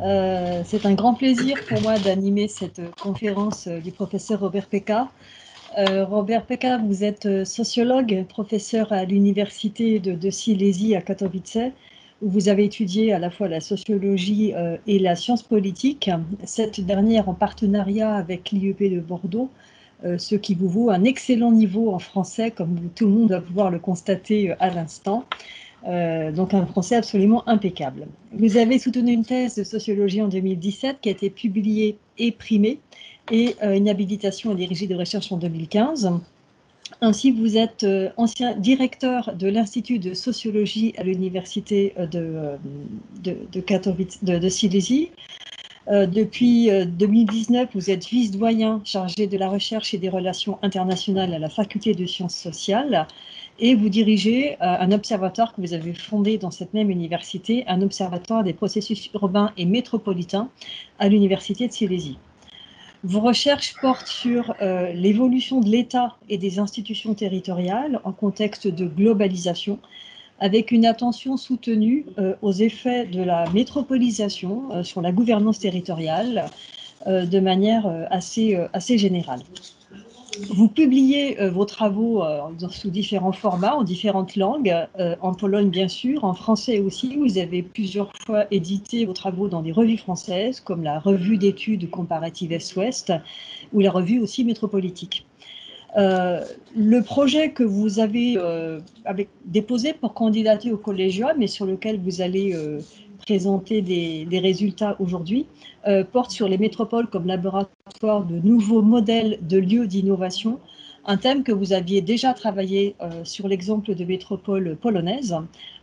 Euh, c'est un grand plaisir pour moi d'animer cette conférence du professeur Robert Peka. Robert Peka, vous êtes sociologue, professeur à l'université de, de, Silésie à Katowice, où vous avez étudié à la fois la sociologie et la science politique, cette dernière en partenariat avec l'IEP de Bordeaux, euh, ce qui vous vaut un excellent niveau en français, comme tout le monde va pouvoir le constater euh, à l'instant. Euh, donc un français absolument impeccable. Vous avez soutenu une thèse de sociologie en 2017 qui a été publiée et primée, et une habilitation à diriger de recherche en 2015. Ainsi, vous êtes ancien directeur de l'Institut de sociologie à l'Université de, de, Katowice, de, Silésie, euh, depuis 2019, euh, vous êtes vice-doyen chargé de la recherche et des relations internationales à la faculté de sciences sociales et vous dirigez euh, un observatoire que vous avez fondé dans cette même université, un observatoire des processus urbains et métropolitains à l'université de Silésie. Vos recherches portent sur l'évolution de l'État et des institutions territoriales en contexte de globalisation, avec une attention soutenue euh, aux effets de la métropolisation euh, sur la gouvernance territoriale euh, de manière assez, assez générale. Vous publiez vos travaux sous différents formats, en différentes langues, en Pologne bien sûr, en français aussi. Vous avez plusieurs fois édité vos travaux dans des revues françaises, comme la revue d'études comparatives Est-Ouest ou la revue aussi métropolitique. Euh, le projet que vous avez euh, déposé pour candidater au collégium et sur lequel vous allez euh, présenter des, résultats aujourd'hui porte sur les métropoles comme laboratoire de nouveaux modèles de lieux d'innovation un thème que vous aviez déjà travaillé euh, sur l'exemple de métropole polonaise.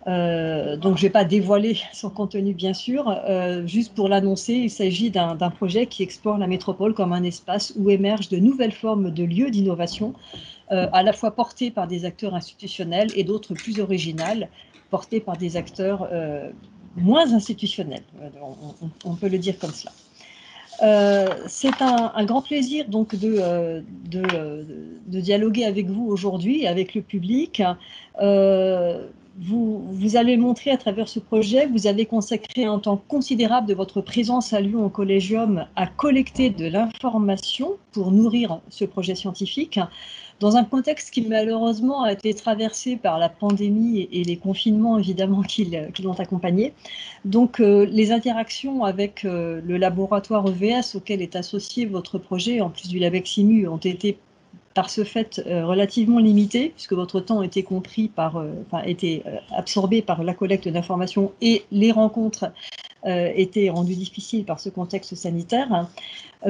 Euh, donc, je ne vais pas dévoiler son contenu, bien sûr. Euh, juste pour l'annoncer, il s'agit d'un projet qui explore la métropole comme un espace où émergent de nouvelles formes de lieux d'innovation, à la fois portés par des acteurs institutionnels et d'autres plus originales, portés par des acteurs moins institutionnels. on peut le dire comme cela. Euh, c'est un, grand plaisir donc de, euh, euh, de, dialoguer avec vous aujourd'hui, avec le public. vous, vous, allez montrer à travers ce projet, vous avez consacré un temps considérable de votre présence à Lyon au Collégium à collecter de l'information pour nourrir ce projet scientifique dans un contexte qui malheureusement a été traversé par la pandémie et les confinements évidemment qui, l'ont accompagné. Donc euh, les interactions avec euh, le laboratoire EVS auquel est associé votre projet, en plus du LabEximu, ont été par ce fait euh, relativement limitées, puisque votre temps était compris par, était absorbé par la collecte d'informations et les rencontres étaient rendues difficiles par ce contexte sanitaire.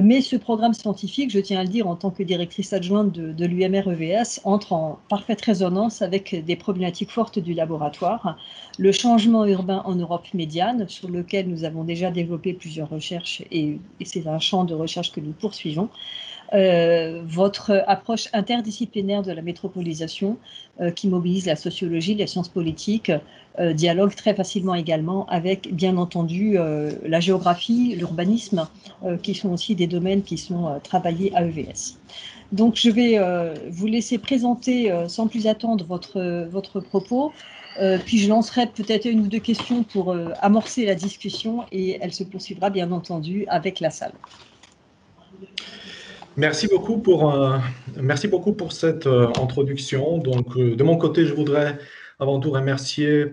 Mais ce programme scientifique, je tiens à le dire en tant que directrice adjointe de, l'UMR-EVS, entre en parfaite résonance avec des problématiques fortes du laboratoire. Le changement urbain en Europe médiane, sur lequel nous avons déjà développé plusieurs recherches et c'est un champ de recherche que nous poursuivons. Euh, votre approche interdisciplinaire de la métropolisation euh, qui mobilise la sociologie, les sciences politiques, euh, dialogue très facilement également avec, bien entendu, la géographie, l'urbanisme, qui sont aussi des domaines qui sont travaillés à EVS. Donc, je vais vous laisser présenter sans plus attendre votre, votre propos. puis je lancerai peut-être une ou deux questions pour amorcer la discussion et elle se poursuivra bien entendu avec la salle. Merci beaucoup pour, euh, merci beaucoup pour cette euh, introduction. Donc, euh, de mon côté, je voudrais avant tout remercier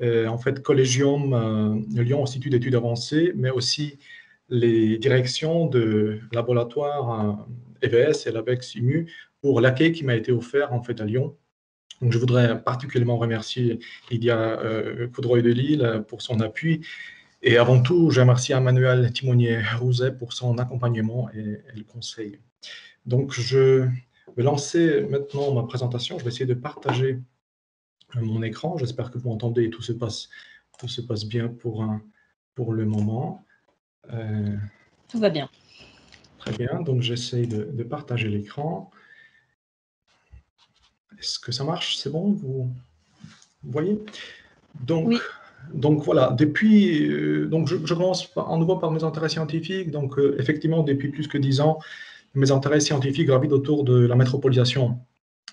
en fait Collegium Lyon Institut d'études avancées, mais aussi les directions de laboratoire EVS et l'ABEX IMU pour l'accueil qui m'a été offert en fait à Lyon. Donc, je voudrais particulièrement remercier Lydia Coudroy de Lille pour son appui et avant tout, je remercie Emmanuel Timonier-Rouzet pour son accompagnement et, le conseil. Donc, je vais lancer maintenant ma présentation. Je vais essayer de partager mon écran. J'espère que vous m'entendez et tout se passe, tout se passe bien pour, pour le moment. Euh, tout va bien. Très bien. Donc, j'essaie de, partager l'écran. Est-ce que ça marche? C'est bon? Vous, voyez? Donc, oui. Donc voilà, depuis, euh, donc je, commence en nouveau par mes intérêts scientifiques. Donc euh, effectivement, depuis plus que dix ans, mes intérêts scientifiques gravitent autour de la métropolisation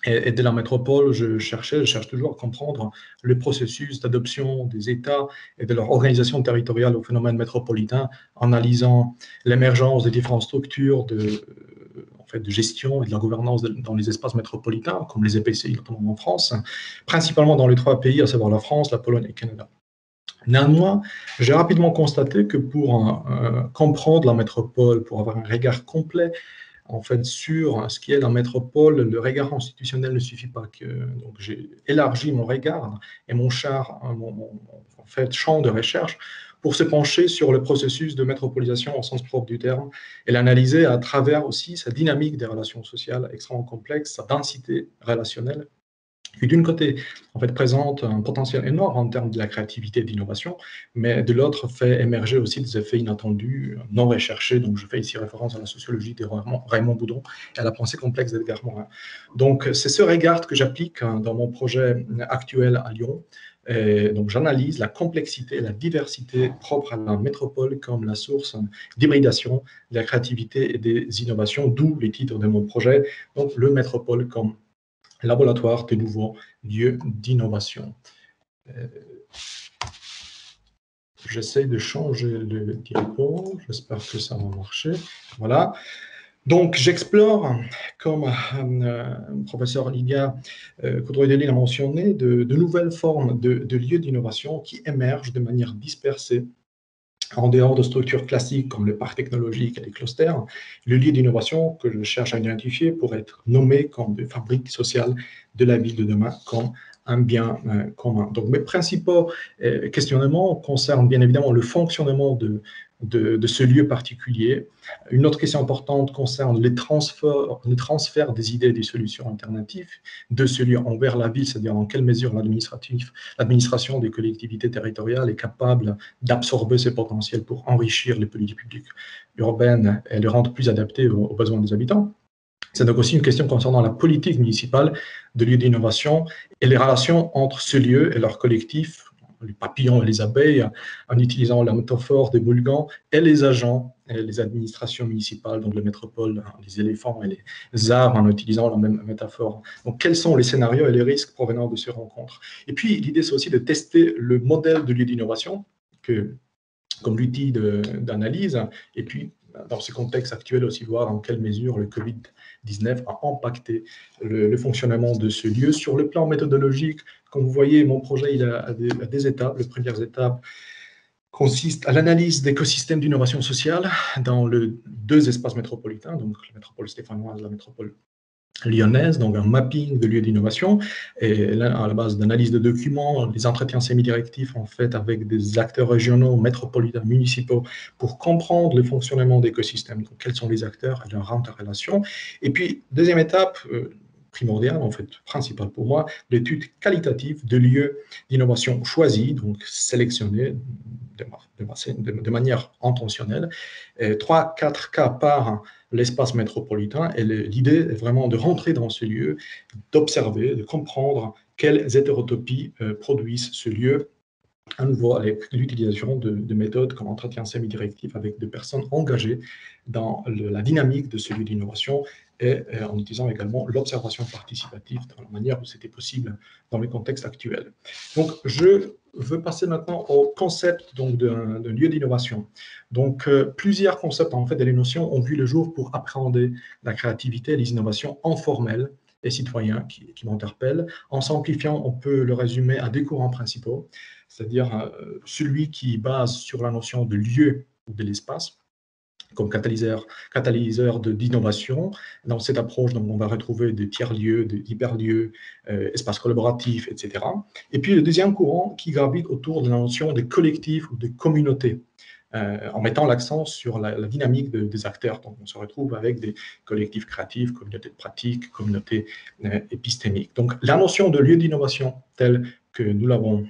Et, de la métropole, je cherchais, je cherche toujours à comprendre le processus d'adoption des États et de leur organisation territoriale au phénomène métropolitain, analysant l'émergence des différentes structures de, de gestion et de la gouvernance dans les espaces métropolitains, comme les EPCI, notamment en France, principalement dans les trois pays, à savoir la France, la Pologne et le Canada. Néanmoins, j'ai rapidement constaté que pour euh, comprendre la métropole, pour avoir un regard complet en fait, sur ce qui est la métropole, le regard institutionnel ne suffit pas. Donc, j'ai élargi mon regard et mon, fait, champ de recherche pour se pencher sur le processus de métropolisation au sens propre du terme et l'analyser à travers aussi sa dynamique des relations sociales extrêmement complexe, sa densité relationnelle qui d'une côté, en fait, présente un potentiel énorme en termes de la créativité et d'innovation, mais de l'autre fait émerger aussi des effets inattendus, non recherchés. Donc, je fais ici référence à la sociologie de Raymond Boudon et à la pensée complexe d'Edgar Morin. Donc, c'est ce regard que j'applique hein, dans mon projet actuel à Lyon. Donc, j'analyse la complexité et la diversité propre à la métropole comme la source d'hybridation de la créativité et des innovations, d'où les titres de mon projet. Le métropole comme laboratoire de nouveaux lieux d'innovation. Euh, j'essaie de changer le diapo, j'espère que ça va marcher. Voilà. Donc, j'explore, comme euh, professeur Liga euh, l'a mentionné, de, nouvelles formes de lieux d'innovation qui émergent de manière dispersée en dehors de structures classiques comme le parc technologique et les clusters, le lieu d'innovation que je cherche à identifier pourrait être nommé comme de fabrique sociale de la ville de demain, comme un bien euh, commun. Donc mes principaux euh, questionnements concernent bien évidemment le fonctionnement de, de, ce lieu particulier. Une autre question importante concerne les transferts, des idées et des solutions alternatives de ce lieu envers la ville, c'est-à-dire en quelle mesure l'administration des collectivités territoriales est capable d'absorber ces potentiels pour enrichir les politiques publiques urbaines et les rendre plus adaptées aux, besoins des habitants. C'est donc aussi une question concernant la politique municipale de lieux d'innovation et les relations entre ce lieu et leur collectif les papillons et les abeilles, en utilisant la métaphore des boulgans, et les agents, les administrations municipales, donc les métropoles, les éléphants et les arbres, en utilisant la même métaphore. Donc, quels sont les scénarios et les risques provenant de ces rencontres? Et puis, l'idée, c'est aussi de tester le modèle de lieu d'innovation, comme l'outil d'analyse, et puis, dans ce contexte actuel aussi, voir en quelle mesure le Covid-19 a impacté le, fonctionnement de ce lieu sur le plan méthodologique, comme vous voyez, mon projet a, des, étapes. Les premières étapes consistent à l'analyse d'écosystèmes d'innovation sociale dans les deux espaces métropolitains, donc la métropole stéphanoise, la métropole lyonnaise, donc un mapping de lieux d'innovation, et là, à la base d'analyse de documents, des entretiens semi-directifs en fait avec des acteurs régionaux, métropolitains, municipaux, pour comprendre le fonctionnement d'écosystèmes, quels sont les acteurs et leur interrelation. Et puis, deuxième étape, euh, primordial, en fait, principal pour moi, l'étude qualitative de lieux d'innovation choisis, donc sélectionnés de, manière intentionnelle, trois, quatre cas par l'espace métropolitain. Et l'idée est vraiment de rentrer dans ce lieu, d'observer, de comprendre quelles hétérotopies euh, produisent ce lieu à nouveau avec l'utilisation de, méthodes comme entretien semi-directif avec des personnes engagées dans la dynamique de celui d'innovation et euh, en utilisant également l'observation participative dans la manière où c'était possible dans le contexte actuel. Donc, je veux passer maintenant au concept donc d'un lieu d'innovation. Donc, euh, plusieurs concepts en fait et les notions ont vu le jour pour appréhender la créativité et les innovations informelles et citoyens qui, qui m'interpellent. En simplifiant, on peut le résumer à deux courants principaux c'est-à-dire euh, celui qui base sur la notion de lieu ou de l'espace comme catalyseur, catalyseur d'innovation. Dans cette approche, donc, on va retrouver des tiers-lieux, des hyperlieux, euh, espaces collaboratifs, etc. Et puis le deuxième courant qui gravite autour de la notion de collectif ou de communauté, euh, en mettant l'accent sur la, dynamique des acteurs. Donc on se retrouve avec des collectifs créatifs, communautés de pratique, communautés épistémiques. Donc la notion de lieu d'innovation telle que nous l'avons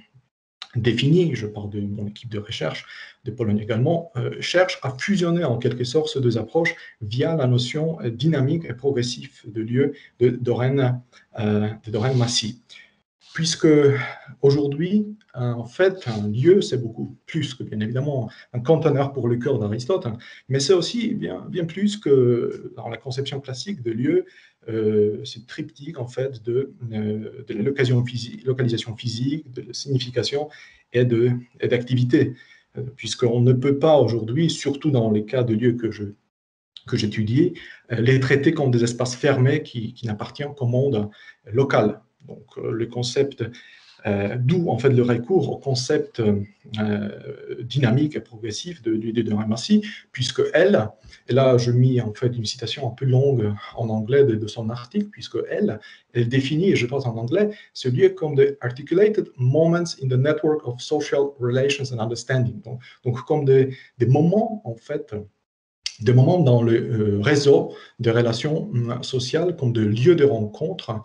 défini, je parle de mon équipe de recherche de Pologne également, euh, cherche à fusionner en quelque sorte ces deux approches via la notion dynamique et progressive de lieu de Doreen, euh, de Massy. puisque aujourd'hui, en fait, un lieu, c'est beaucoup plus que bien évidemment un conteneur pour le cœur d'Aristote, mais c'est aussi bien, bien plus que dans la conception classique de lieu, euh, c'est triptyque en fait de, euh, de la localisation physique, localisation physique, de la signification et d'activité, euh, puisqu'on ne peut pas aujourd'hui, surtout dans les cas de lieux que je que j'étudie, les traiter comme des espaces fermés qui, qui n'appartiennent qu'au monde local. Donc, le concept, euh, d'où en fait le recours au concept dynamique et progressif de l'idée de Ramassi, puisque elle, et là je mis en fait une citation un peu longue en anglais de, son article, puisque elle, elle définit, je pense en anglais, ce lieu comme the articulated moments in the network of social relations and understanding. Donc, comme des, moments en fait des moments dans le euh, réseau de relations sociales comme de lieux de rencontre,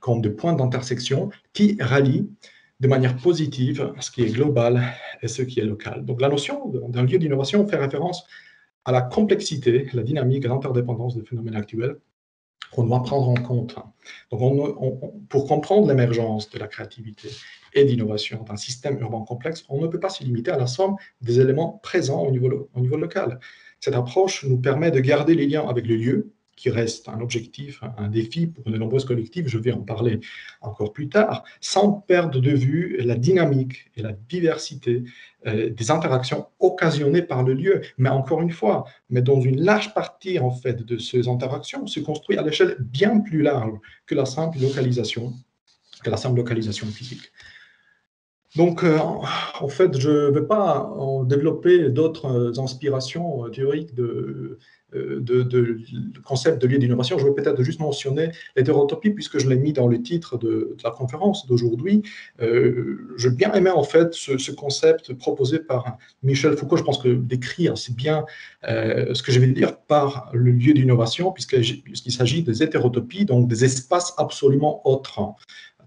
comme de points d'intersection qui rallient de manière positive ce qui est global et ce qui est local. Donc la notion d'un lieu d'innovation fait référence à la complexité, la dynamique l'interdépendance des phénomènes actuels qu'on doit prendre en compte. Donc pour comprendre l'émergence de la créativité et d'innovation d'un système urbain complexe, on ne peut pas se limiter à la somme des éléments présents au niveau, au niveau local. Cette approche nous permet de garder les liens avec le lieu, qui reste un objectif, un défi pour de nombreux collectifs, je vais en parler encore plus tard, sans perdre de vue la dynamique et la diversité euh, des interactions occasionnées par le lieu. Mais encore une fois, mais dans une large partie en fait de ces interactions se construit à l'échelle bien plus large que la simple localisation, que la simple localisation physique. Donc, euh, en fait, je ne vais pas développer d'autres euh, inspirations euh, théoriques de, de, concept de lieu d'innovation. Je vais peut-être juste mentionner l'hétérotopie, puisque je l'ai mis dans le titre de, la conférence d'aujourd'hui. J'ai bien aimé, en fait, ce, concept proposé par Michel Foucault. Je pense que décrire, c'est bien ce que je vais dire par le lieu d'innovation, puisqu'il s'agit des hétérotopies, donc des espaces absolument autres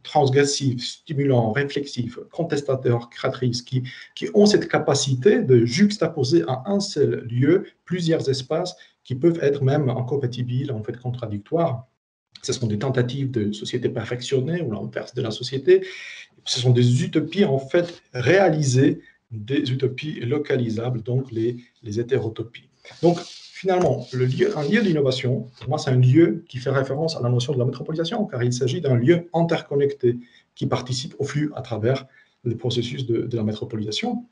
transgressifs, stimulants, réflexifs, contestateurs, créatrices, qui, qui ont cette capacité de juxtaposer à un seul lieu plusieurs espaces qui peuvent être même incompatibles, en fait contradictoires. Ce sont des tentatives de société perfectionnée ou l'inverse de la société. Ce sont des utopies en fait réalisées, des utopies localisables, donc les, les hétérotopies. Donc finalement, un lieu d'innovation, pour moi, c'est un lieu qui fait référence à la notion de la métropolisation, car il s'agit d'un lieu interconnecté qui participe au flux à travers le processus de, la métropolisation.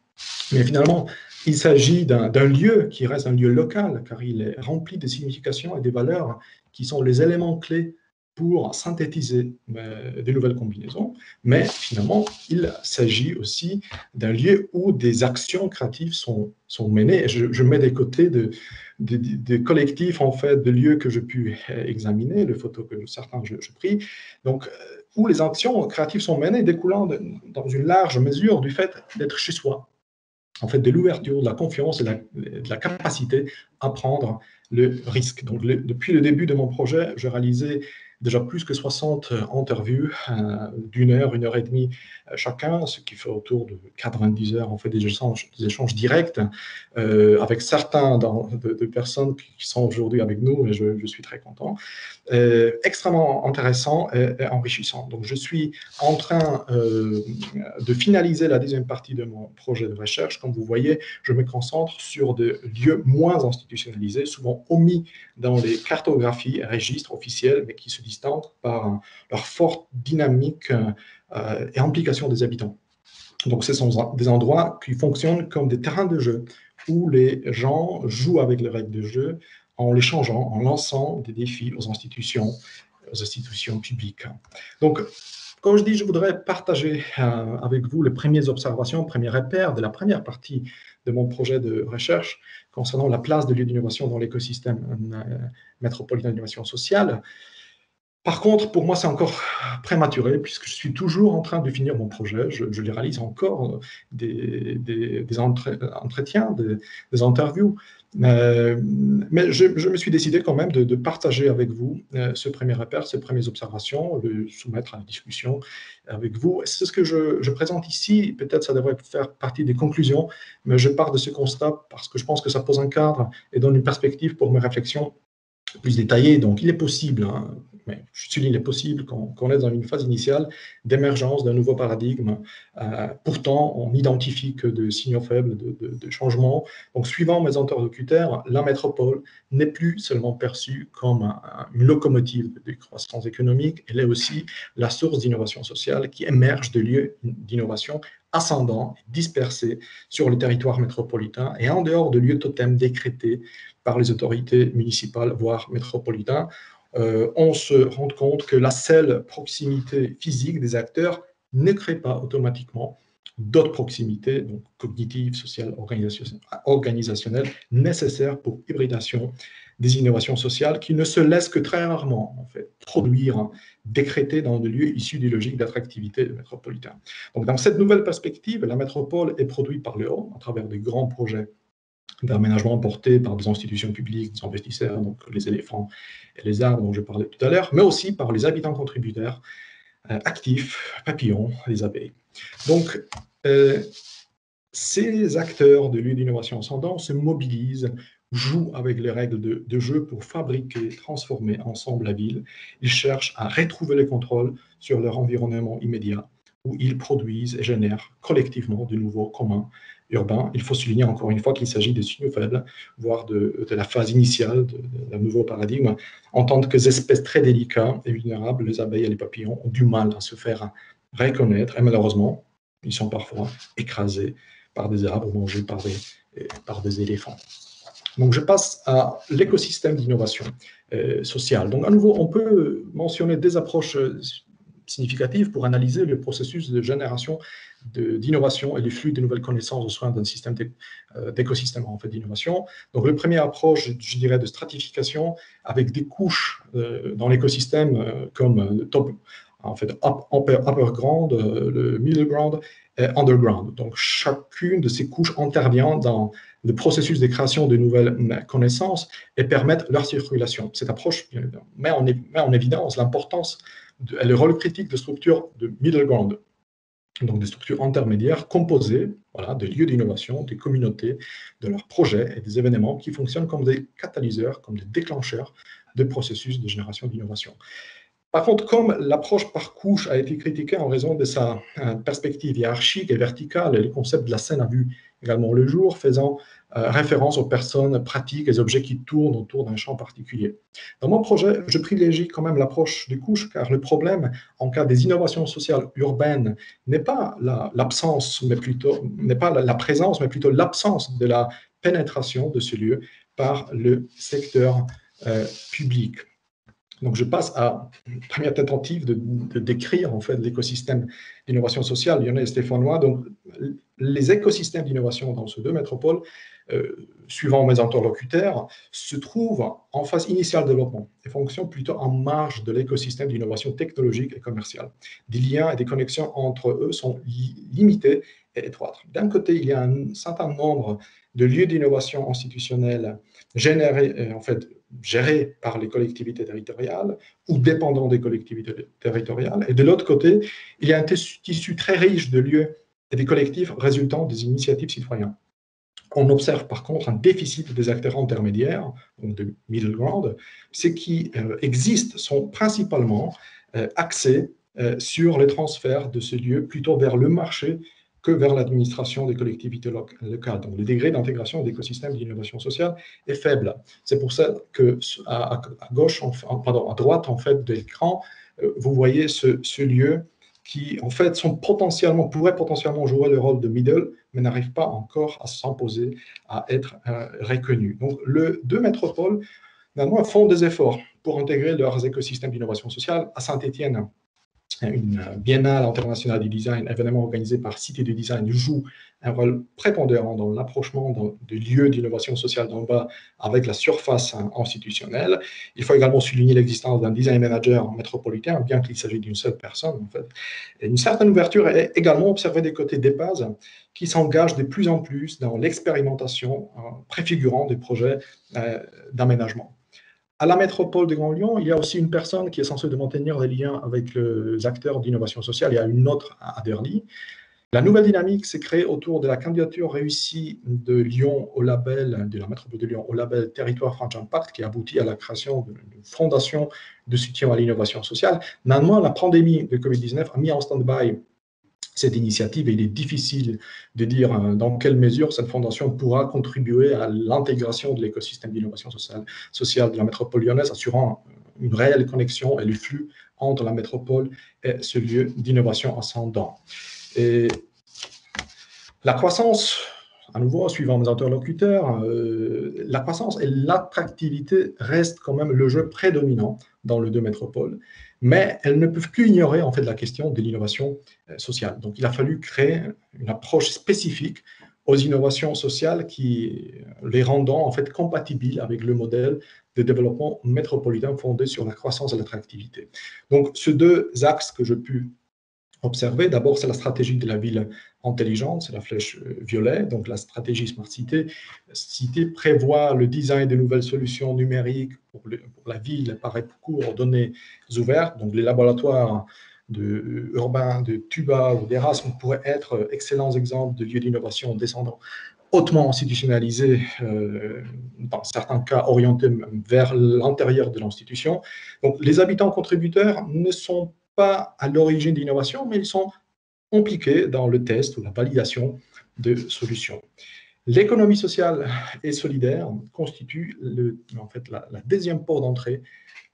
Mais finalement, il s'agit d'un lieu qui reste un lieu local, car il est rempli de significations et des valeurs qui sont les éléments clés pour synthétiser euh, des nouvelles combinaisons, mais finalement, il s'agit aussi d'un lieu où des actions créatives sont, sont menées. Je, je mets des côtés de, des, collectifs, en fait, de lieux que j'ai pu examiner, les photos que certains je, je pris, donc, euh, où les actions créatives sont menées, découlant dans une large mesure du fait d'être chez soi, en fait, de l'ouverture, de la confiance et de la, capacité à prendre le risque. Donc, depuis le début de mon projet, je réalisais déjà plus que 60 euh, interviews euh, d'une heure, une heure et demie euh, chacun, ce qui fait autour de 90 heures. On fait des échanges, des échanges directs avec certains de, personnes qui sont aujourd'hui avec nous, et je, suis très content. extrêmement intéressant et, enrichissant. Donc, je suis en train de finaliser la deuxième partie de mon projet de recherche. Comme vous voyez, je me concentre sur des lieux moins institutionnalisés, souvent omis dans les cartographies et registres officiels, mais qui se par leur forte dynamique euh, et implication des habitants. Donc, ce sont des endroits qui fonctionnent comme des terrains de jeu où les gens jouent avec les règles de jeu en les changeant, en lançant des défis aux institutions, aux institutions publiques. Donc, comme je dis, je voudrais partager euh, avec vous les premières observations, les premiers repères de la première partie de mon projet de recherche concernant la place de lieu d'innovation dans l'écosystème euh, métropolitain d'innovation sociale. Par contre, pour moi, c'est encore prématuré puisque je suis toujours en train de finir mon projet. Je, les réalise encore des, des, entretiens, des, interviews. Euh, mais je, me suis décidé quand même de, partager avec vous euh, ce premier repère, ces premières observations, le soumettre à la discussion avec vous. C'est ce que je, je présente ici. Peut-être ça devrait faire partie des conclusions, mais je pars de ce constat parce que je pense que ça pose un cadre et donne une perspective pour mes réflexions plus détaillées. Donc, il est possible, hein, mais je souligne les possibles, qu'on est dans une phase initiale d'émergence d'un nouveau paradigme. Euh, pourtant, on n'identifie que de signaux faibles de, de, changement. Donc, suivant mes interlocuteurs, la métropole n'est plus seulement perçue comme une locomotive de croissance économique, elle est aussi la source d'innovation sociale qui émerge de lieux d'innovation ascendants, dispersés sur le territoire métropolitain et en dehors de lieux totems décrétés par les autorités municipales, voire métropolitaines, euh, on se rend compte que la seule proximité physique des acteurs ne crée pas automatiquement d'autres proximités, donc cognitives, sociales, organisationnelles, nécessaires pour hybridation des innovations sociales qui ne se laissent que très rarement en fait, produire, décréter dans des lieux issus des logiques d'attractivité métropolitaine. Donc dans cette nouvelle perspective, la métropole est produite par le à travers des grands projets d'aménagement portés par des institutions publiques, des investisseurs, donc les éléphants et les arbres dont je parlais tout à l'heure, mais aussi par les habitants contributeurs euh, actifs, papillons, les abeilles. Donc, euh, ces acteurs de lieux d'innovation ascendant se mobilisent, jouent avec les règles de, de, jeu pour fabriquer, transformer ensemble la ville. Ils cherchent à retrouver le contrôle sur leur environnement immédiat, où ils produisent et génèrent collectivement de nouveaux communs Il faut souligner encore une fois qu'il s'agit de signaux faibles, voire de, la phase initiale d'un nouveau paradigme, en tant que espèces très délicates et vulnérables, les abeilles et les papillons ont du mal à se faire reconnaître, et malheureusement, ils sont parfois écrasés par des arbres, mangés par des, par des éléphants. Donc je passe à l'écosystème d'innovation euh, sociale. Donc à nouveau, on peut mentionner des approches significatives pour analyser le processus de génération d'innovation et les flux de nouvelles connaissances au sein d'un système euh, d'écosystème en fait, d'innovation. Donc, le premier approche, je dirais, de stratification avec des couches euh, dans l'écosystème euh, comme le top, en fait, upper, ground, le middle ground et underground. Donc, chacune de ces couches intervient dans le processus de création de nouvelles connaissances et permettent leur circulation. Cette approche met en, met en évidence l'importance et le rôle critique de structures de middle ground, donc des structures intermédiaires composées voilà, de lieux d'innovation, des communautés, de leurs projets et des événements qui fonctionnent comme des catalyseurs, comme des déclencheurs de processus de génération d'innovation. Par contre, comme l'approche par couche a été critiquée en raison de sa euh, perspective hiérarchique et verticale, le concept de la scène a vu également le jour, faisant euh, référence aux personnes pratiques et objets qui tournent autour d'un champ particulier. Dans mon projet, je privilégie quand même l'approche des couches, car le problème en cas des innovations sociales urbaines n'est pas l'absence, mais plutôt n'est pas la présence, mais plutôt l'absence de la pénétration de ce lieu par le secteur euh, public. Donc, je passe à première tentative de, décrire en fait l'écosystème d'innovation sociale. Lionel et Stéphanois. Donc, les écosystèmes d'innovation dans ces deux métropoles, euh, suivant mes interlocuteurs, se trouvent en phase initiale de développement et fonctionnent plutôt en marge de l'écosystème d'innovation technologique et commerciale. Des liens et des connexions entre eux sont limités et étroites. D'un côté, il y a un certain nombre de lieux d'innovation institutionnelle générés, euh, en fait, gérés par les collectivités territoriales ou dépendants des collectivités territoriales. Et de l'autre côté, il y a un tissu très riche de lieux et des collectifs résultant des initiatives citoyennes. On observe par contre un déficit des acteurs intermédiaires, donc de middle ground. Ce qui euh, existe sont principalement euh, axés euh, sur les transferts de ces lieux plutôt vers le marché que vers l'administration des collectivités locales. Donc, le degré d'intégration d'écosystèmes d'innovation sociale est faible. C'est pour ça que à, gauche, pardon, à droite en fait de l'écran, euh, vous voyez ce, lieu qui en fait sont potentiellement jouer le rôle de middle, mais n'arrivent pas encore à s'imposer, à être euh, reconnus. Donc, les deux métropoles font des efforts pour intégrer leurs écosystèmes d'innovation sociale. À Saint-Étienne, une biennale internationale du design, événement organisé par Cité du Design, joue un rôle prépondérant dans l'approchement de lieux d'innovation sociale d'en bas avec la surface institutionnelle. Il faut également souligner l'existence d'un design manager métropolitain, bien qu'il s'agisse d'une seule personne. Une certaine ouverture est également observée des côtés d'EPAS, qui s'engagent de plus en plus dans l'expérimentation euh, préfigurant des projets euh, d'aménagement. À la métropole de Grand Lyon, il y a aussi une personne qui est censée de maintenir des liens avec les acteurs d'innovation sociale. Il y a une autre à Aderly. La nouvelle dynamique s'est créée autour de la candidature réussie de Lyon au label, de la métropole de Lyon au label Territoire Franche Impact, qui aboutit à la création d'une fondation de soutien à l'innovation sociale. Néanmoins, la pandémie de Covid-19 a mis en stand-by cette initiative et il est difficile de dire euh, dans quelle mesure cette fondation pourra contribuer à l'intégration de l'écosystème d'innovation sociale, de la métropole lyonnaise, assurant une réelle connexion et le flux entre la métropole et ce lieu d'innovation ascendant. Et la croissance, à nouveau, suivant mes interlocuteurs, euh, la croissance et l'attractivité restent quand même le jeu prédominant dans le deux métropoles, mais elles ne peuvent plus ignorer en fait la question de l'innovation euh, sociale. Donc, il a fallu créer une approche spécifique aux innovations sociales qui les rendant en fait compatibles avec le modèle de développement métropolitain fondé sur la croissance et l'attractivité. Donc, ces deux axes que je pu observer, d'abord, c'est la stratégie de la ville intelligente, c'est la flèche euh, violet, donc la stratégie Smart City. Cité prévoit le design de nouvelles solutions numériques pour, la ville par recours données ouvertes, donc les laboratoires euh, urbains de Tuba ou d'Erasmus pourraient être excellents exemples de lieux d'innovation descendants hautement institutionnalisés, euh, dans certains cas orientés vers l'intérieur de l'institution. Donc, les habitants contributeurs ne sont pas à l'origine d'innovation, mais ils sont impliqués dans le test ou la validation de solutions. L'économie sociale et solidaire constitue en fait la, deuxième porte d'entrée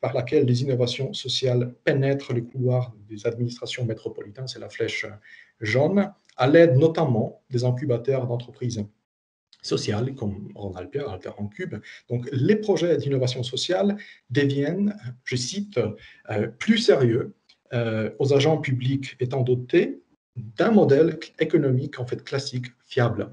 par laquelle les innovations sociales pénètrent les couloirs des administrations métropolitaines, c'est la flèche jaune, à l'aide notamment des incubateurs d'entreprises sociales comme Ronald Pierre, Alter en Cube. Donc les projets d'innovation sociale deviennent, je cite, euh, plus sérieux euh, aux agents publics étant dotés d'un modèle économique en fait classique, fiable.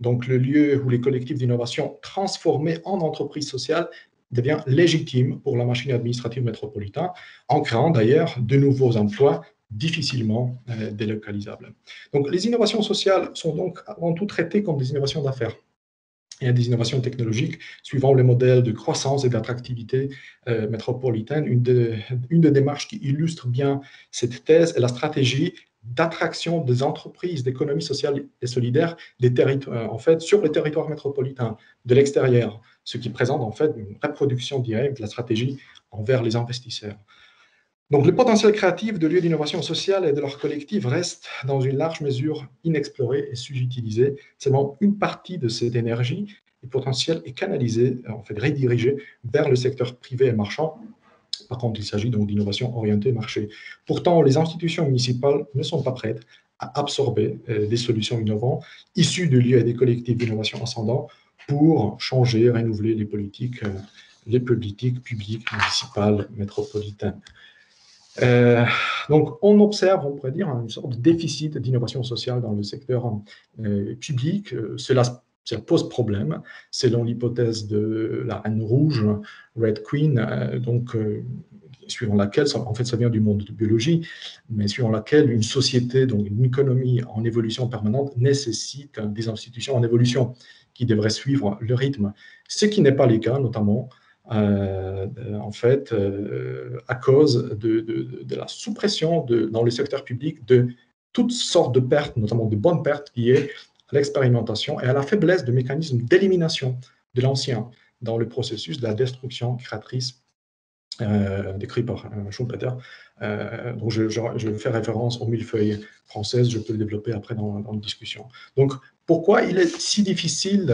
Donc le lieu où les collectifs d'innovation transformés en entreprises sociales devient légitime pour la machine administrative métropolitaine, en créant d'ailleurs de nouveaux emplois difficilement euh, délocalisables. Donc les innovations sociales sont donc avant tout traitées comme des innovations d'affaires et des innovations technologiques suivant le modèle de croissance et d'attractivité euh, métropolitaine. Une, une des démarches qui illustre bien cette thèse est la stratégie d'attraction des entreprises d'économie sociale et solidaire des territoires, euh, en fait, sur les territoires métropolitains de l'extérieur, ce qui présente en fait une reproduction directe de la stratégie envers les investisseurs. Donc, le potentiel créatif de lieux d'innovation sociale et de leurs collectifs reste dans une large mesure inexploré et sous-utilisé. Seulement une partie de cette énergie et potentiel est canalisée, en fait redirigée vers le secteur privé et marchand, par contre, il s'agit donc d'innovation orientée marché. Pourtant, les institutions municipales ne sont pas prêtes à absorber euh, des solutions innovantes issues de lieux et des collectifs d'innovation ascendants pour changer, renouveler les politiques, euh, les politiques publiques, municipales, métropolitaines. Euh, donc, on observe, on pourrait dire, une sorte de déficit d'innovation sociale dans le secteur public. cela ça pose problème, selon l'hypothèse de la reine rouge, Red Queen, euh, donc euh, suivant laquelle, en fait ça vient du monde de biologie, mais suivant laquelle une société, donc une économie en évolution permanente nécessite des institutions en évolution qui devraient suivre le rythme, ce qui n'est pas le cas, notamment euh, en fait, à cause de, la suppression dans le secteur public de toutes sortes de pertes, notamment de bonnes pertes liées à l'expérimentation et à la faiblesse de mécanismes d'élimination de l'ancien dans le processus de la destruction créatrice euh, décrit par euh, Schumpeter, euh, dont je, fais référence aux millefeuilles françaises, je peux le développer après dans, dans la discussion. Donc, pourquoi il est si difficile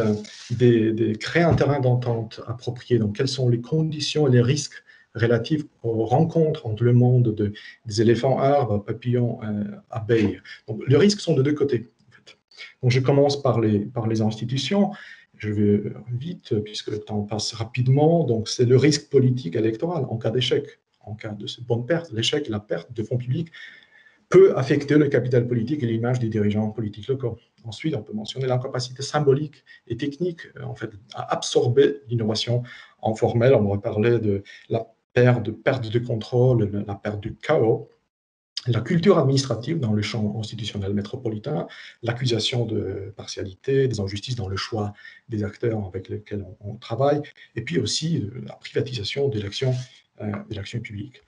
de, créer un terrain d'entente approprié? Donc, quelles sont les conditions et les risques relatifs aux rencontres entre le monde des éléphants arbres, papillons, euh, abeilles? Donc, les risques sont de deux côtés. Donc, je commence par les, institutions. Je vais vite, puisque le temps passe rapidement. Donc, c'est le risque politique électoral en cas d'échec. En cas de bonne perte, l'échec, la perte de fonds publics peut affecter le capital politique et l'image des dirigeants politiques locaux. Ensuite, on peut mentionner l'incapacité symbolique et technique euh, en fait, à absorber l'innovation en formel. On aurait parlé de la perte de perte de contrôle, la perte du chaos la culture administrative dans le champ institutionnel métropolitain, l'accusation de partialité, des injustices dans le choix des acteurs avec lesquels on, travaille, et puis aussi euh, la privatisation de l'action euh, publique.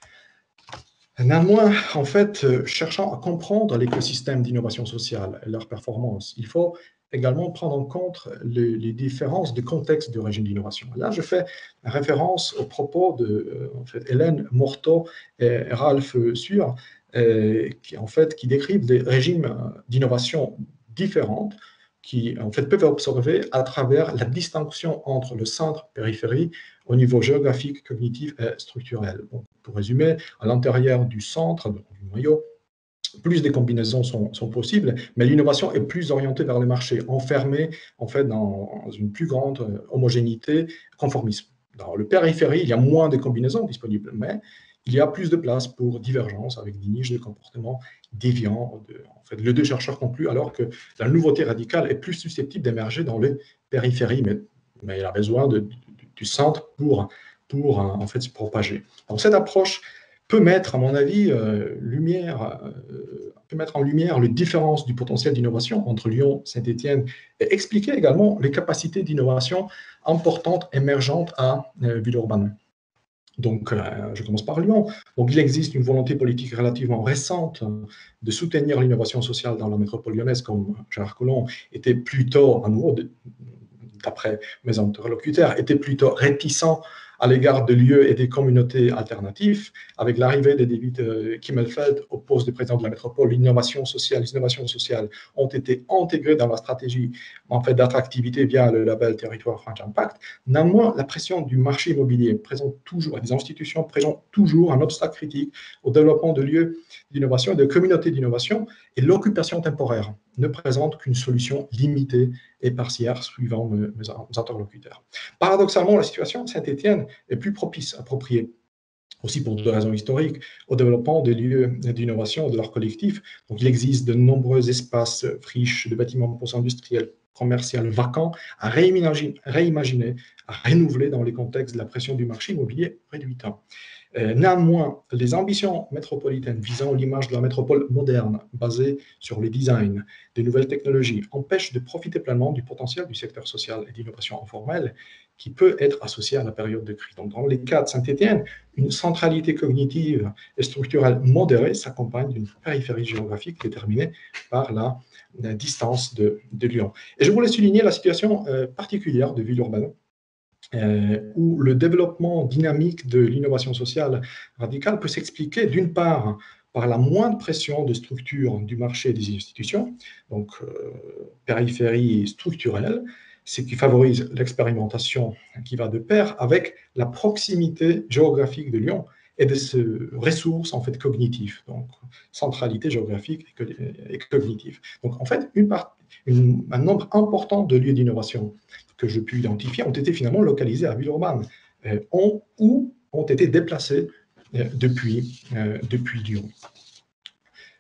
Néanmoins, en fait, cherchant à comprendre l'écosystème d'innovation sociale et leur performance, il faut également prendre en compte les, différences de contexte de régime d'innovation. Là, je fais référence aux propos de en fait, Hélène Morteau et Ralph Sur, qui, en fait, qui décrivent des régimes d'innovation différentes qui en fait, peuvent observer à travers la distinction entre le centre-périphérie au niveau géographique, cognitif et structurel. Pour résumer, à l'intérieur du centre, du noyau, plus des combinaisons sont, possibles, mais l'innovation est plus orientée vers le marché, enfermée en fait dans une plus grande euh, homogénéité, conformisme. Dans le périphérie, il y a moins de combinaisons disponibles, mais il y a plus de place pour divergence avec des niches de comportement déviants. en fait, les deux chercheurs concluent alors que la nouveauté radicale est plus susceptible d'émerger dans les périphéries, mais, mais il a besoin du centre pour, pour en fait, se propager. Donc cette approche peut mettre, à mon avis, euh, lumière, euh, peut mettre en lumière les différences du potentiel d'innovation entre Lyon, Saint-Étienne, et expliquer également les capacités d'innovation importantes, émergentes à euh, Villeurbanne. Donc, euh, je commence par Lyon. Donc, il existe une volonté politique relativement récente de soutenir l'innovation sociale dans la métropole lyonnaise, comme Gérard Collomb était plutôt, à nouveau, d'après mes interlocuteurs, était plutôt réticent à l'égard de lieux et des communautés alternatives. Avec l'arrivée de David euh, Kimmelfeld au poste de président de la métropole, l'innovation sociale, les innovations sociales ont été intégrées dans la stratégie en fait, d'attractivité via le label Territoire Frank Impact. Néanmoins, la pression du marché immobilier présente toujours, des institutions présentent toujours un obstacle critique au développement de lieux d'innovation et de communautés d'innovation et l'occupation temporaire ne présente qu'une solution limitée et partielle suivant mes, interlocuteurs. Paradoxalement, la situation de Saint-Étienne est plus propice, appropriée aussi pour deux raisons historiques, au développement des lieux d'innovation de leur collectif. Donc, il existe de nombreux espaces friches de bâtiments post-industriels, commerciaux vacants à réimaginer, à renouveler dans les contextes de la pression du marché immobilier réduitant. Euh, néanmoins, les ambitions métropolitaines visant l'image de la métropole moderne, basée sur le design des nouvelles technologies, empêchent de profiter pleinement du potentiel du secteur social et d'innovation informelle qui peut être associé à la période de crise. Dans les cas de Saint-Étienne, une centralité cognitive et structurelle modérée s'accompagne d'une périphérie géographique déterminée par la, distance de, Lyon. Et je voulais souligner la situation euh, particulière de Villeurbanne, euh, où le développement dynamique de l'innovation sociale radicale peut s'expliquer d'une part par la moindre pression de structure du marché et des institutions, donc euh, périphérie structurelle, ce qui favorise l'expérimentation qui va de pair avec la proximité géographique de Lyon et de ses ressources en fait cognitives, donc centralité géographique et cognitive. Donc en fait, un nombre important de lieux d'innovation que je puis identifier ont été finalement localisés à Villeurbanne euh, ont, ou ont été déplacés euh, depuis, euh, depuis Lyon.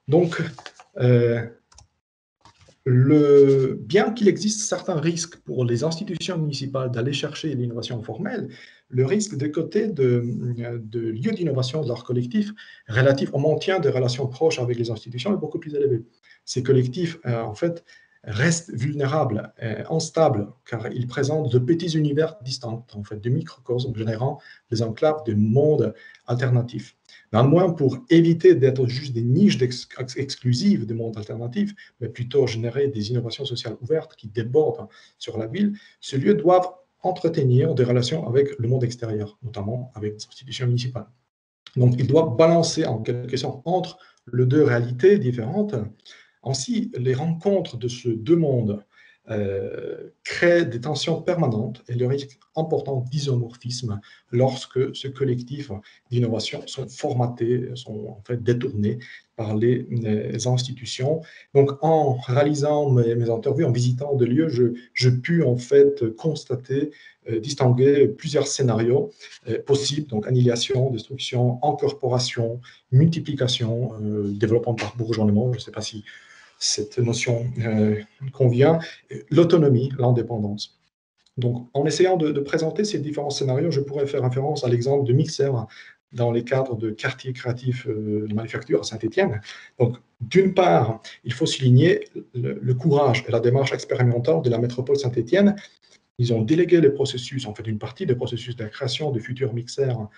Donc, bien qu'il existe certains risques pour les institutions municipales d'aller chercher l'innovation formelle, le risque de côté de, de lieux d'innovation de leur collectif relatif au maintien des relations proches avec les institutions est beaucoup plus élevé. Ces collectifs, en fait, restent vulnérables, et instables, car ils présentent de petits univers distants, en fait, de microcosmes générant des enclaves de mondes alternatifs. Néanmoins, pour éviter d'être juste des niches exclusives de mondes alternatifs, mais plutôt générer des innovations sociales ouvertes qui débordent sur la ville, ces lieux doivent entretenir des relations avec le monde extérieur, notamment avec les institutions municipales. Donc, ils doivent balancer en quelque sorte entre les deux réalités différentes ainsi, les rencontres de ces deux mondes euh, créent des tensions permanentes et le risque important d'isomorphisme lorsque ce collectif d'innovation sont formatés, sont en fait détournés par les, institutions. Donc, en réalisant mes, interviews, en visitant des lieux, je, je pu en fait constater, euh, distinguer plusieurs scénarios euh, possibles, donc annihilation, destruction, incorporation, multiplication, développement par bourgeonnement, je ne sais pas si cette notion euh, convient, l'autonomie, l'indépendance. Donc, en essayant de, présenter ces différents scénarios, je pourrais faire référence à l'exemple de Mixer dans les cadres de quartier créatif euh, de manufacture à Saint-Étienne. Donc, d'une part, il faut souligner le, courage et la démarche expérimentale de la métropole Saint-Étienne. Ils ont délégué les processus, en fait, une partie des processus de création de futurs mixeurs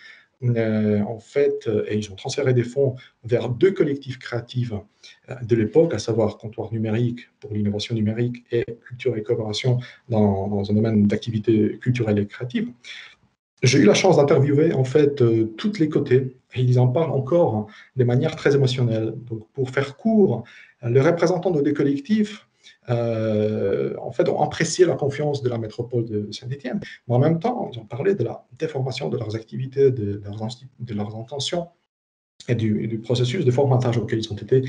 euh, en fait, euh, et ils ont transféré des fonds vers deux collectifs créatifs euh, de l'époque, à savoir Comptoir numérique pour l'innovation numérique et Culture et coopération dans, un domaine d'activité culturelle et créative. J'ai eu la chance d'interviewer en fait toutes les côtés et ils en parlent encore de manière très émotionnelle. Donc, pour faire court, les représentants de des collectifs euh, en fait, ont apprécié la confiance de la métropole de Saint-Étienne. Mais en même temps, ils ont parlé de la déformation de leurs activités, de leurs, intentions et du, processus de formatage auquel ils ont été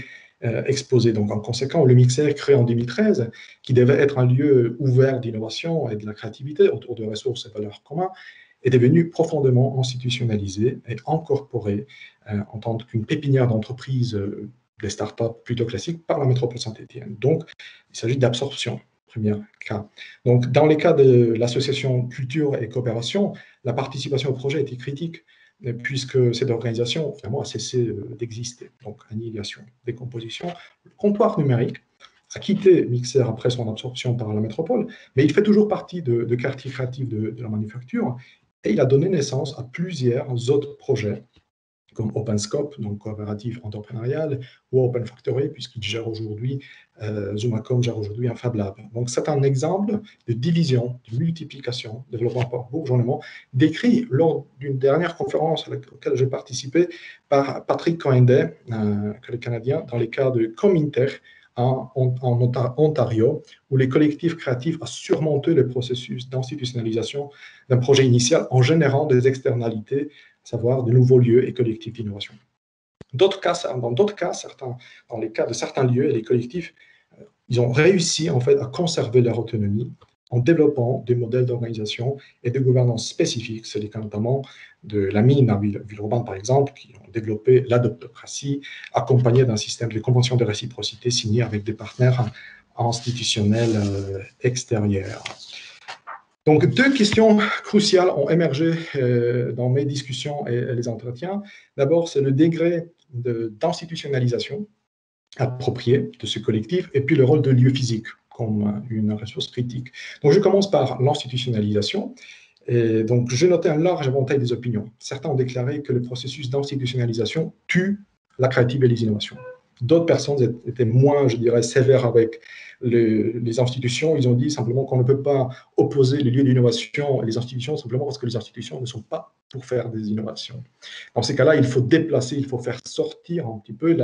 euh, exposés. Donc, en conséquence, le Mixer, créé en 2013, qui devait être un lieu ouvert d'innovation et de la créativité autour de ressources et valeurs communes, est devenu profondément institutionnalisé et incorporé euh, en tant qu'une pépinière d'entreprise des startups plutôt classiques par la métropole Saint-Étienne. Donc, il s'agit d'absorption, premier cas. Donc, dans les cas de l'association culture et coopération, la participation au projet était critique puisque cette organisation finalement a cessé euh, d'exister. Donc, annihilation, décomposition. Le comptoir numérique a quitté Mixer après son absorption par la métropole, mais il fait toujours partie de, de quartier créatif de, de la manufacture et il a donné naissance à plusieurs autres projets comme OpenScope, donc coopérative entrepreneuriale, ou Open Factory, puisqu'il gère aujourd'hui, euh, Zoomacom gère aujourd'hui un Fab Lab. Donc c'est un exemple de division, de multiplication, développement par bourgeonnement, décrit lors d'une dernière conférence à laquelle j'ai participé par Patrick Coendet, euh, le Canadien, dans les cas de Cominter, en, en, Ontario, où les collectifs créatifs ont surmonté le processus d'institutionnalisation d'un projet initial en générant des externalités savoir de nouveaux lieux et collectifs d'innovation. Dans d'autres cas, certains, dans les cas de certains lieux et les collectifs, euh, ils ont réussi en fait à conserver leur autonomie en développant des modèles d'organisation et de gouvernance spécifiques. C'est le cas notamment de la mine à Villeurbanne, par exemple, qui ont développé l'adoptocratie, accompagné d'un système de convention de réciprocité signé avec des partenaires institutionnels euh, extérieurs. Donc, deux questions cruciales ont émergé euh, dans mes discussions et, les entretiens. D'abord, c'est le degré d'institutionnalisation approprié de ce collectif, et puis le rôle de lieu physique comme une ressource critique. Donc, je commence par l'institutionnalisation. Et donc, j'ai noté un large éventail des opinions. Certains ont déclaré que le processus d'institutionnalisation tue la créativité et les innovations. D'autres personnes étaient moins, je dirais, sévères avec les, institutions. Ils ont dit simplement qu'on ne peut pas opposer les lieux d'innovation et les institutions simplement parce que les institutions ne sont pas pour faire des innovations. Dans ces cas-là, il faut déplacer, il faut faire sortir un petit peu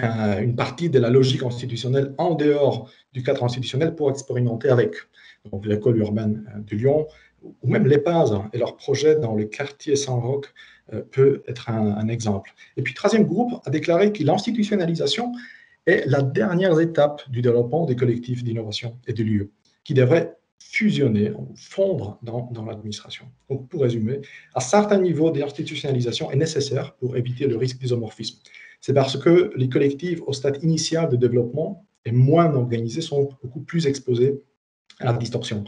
euh, une partie de la logique institutionnelle en dehors du cadre institutionnel pour expérimenter avec. L'école urbaine euh, de Lyon, ou même l'EPAS et leur projet dans le quartier Saint-Roch peut être un, exemple. Et puis, troisième groupe a déclaré que l'institutionnalisation est la dernière étape du développement des collectifs d'innovation et de lieux, qui devraient fusionner, fondre dans, dans l'administration. Donc, pour résumer, à certains niveaux d'institutionnalisation est nécessaire pour éviter le risque d'isomorphisme. C'est parce que les collectifs au stade initial de développement et moins organisés sont beaucoup plus exposés à la distorsion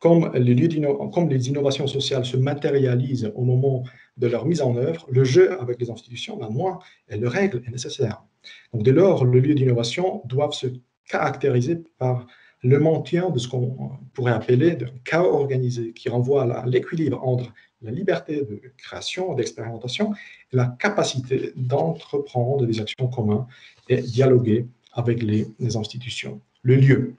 comme les, lieux comme les innovations sociales se matérialisent au moment de leur mise en œuvre, le jeu avec les institutions, la moins, et les règles est nécessaire. Donc, dès lors, le lieu d'innovation doivent se caractériser par le maintien de ce qu'on pourrait appeler de chaos organisé, qui renvoie à l'équilibre entre la liberté de création, d'expérimentation et la capacité d'entreprendre des actions communes et dialoguer avec les institutions. Le lieu,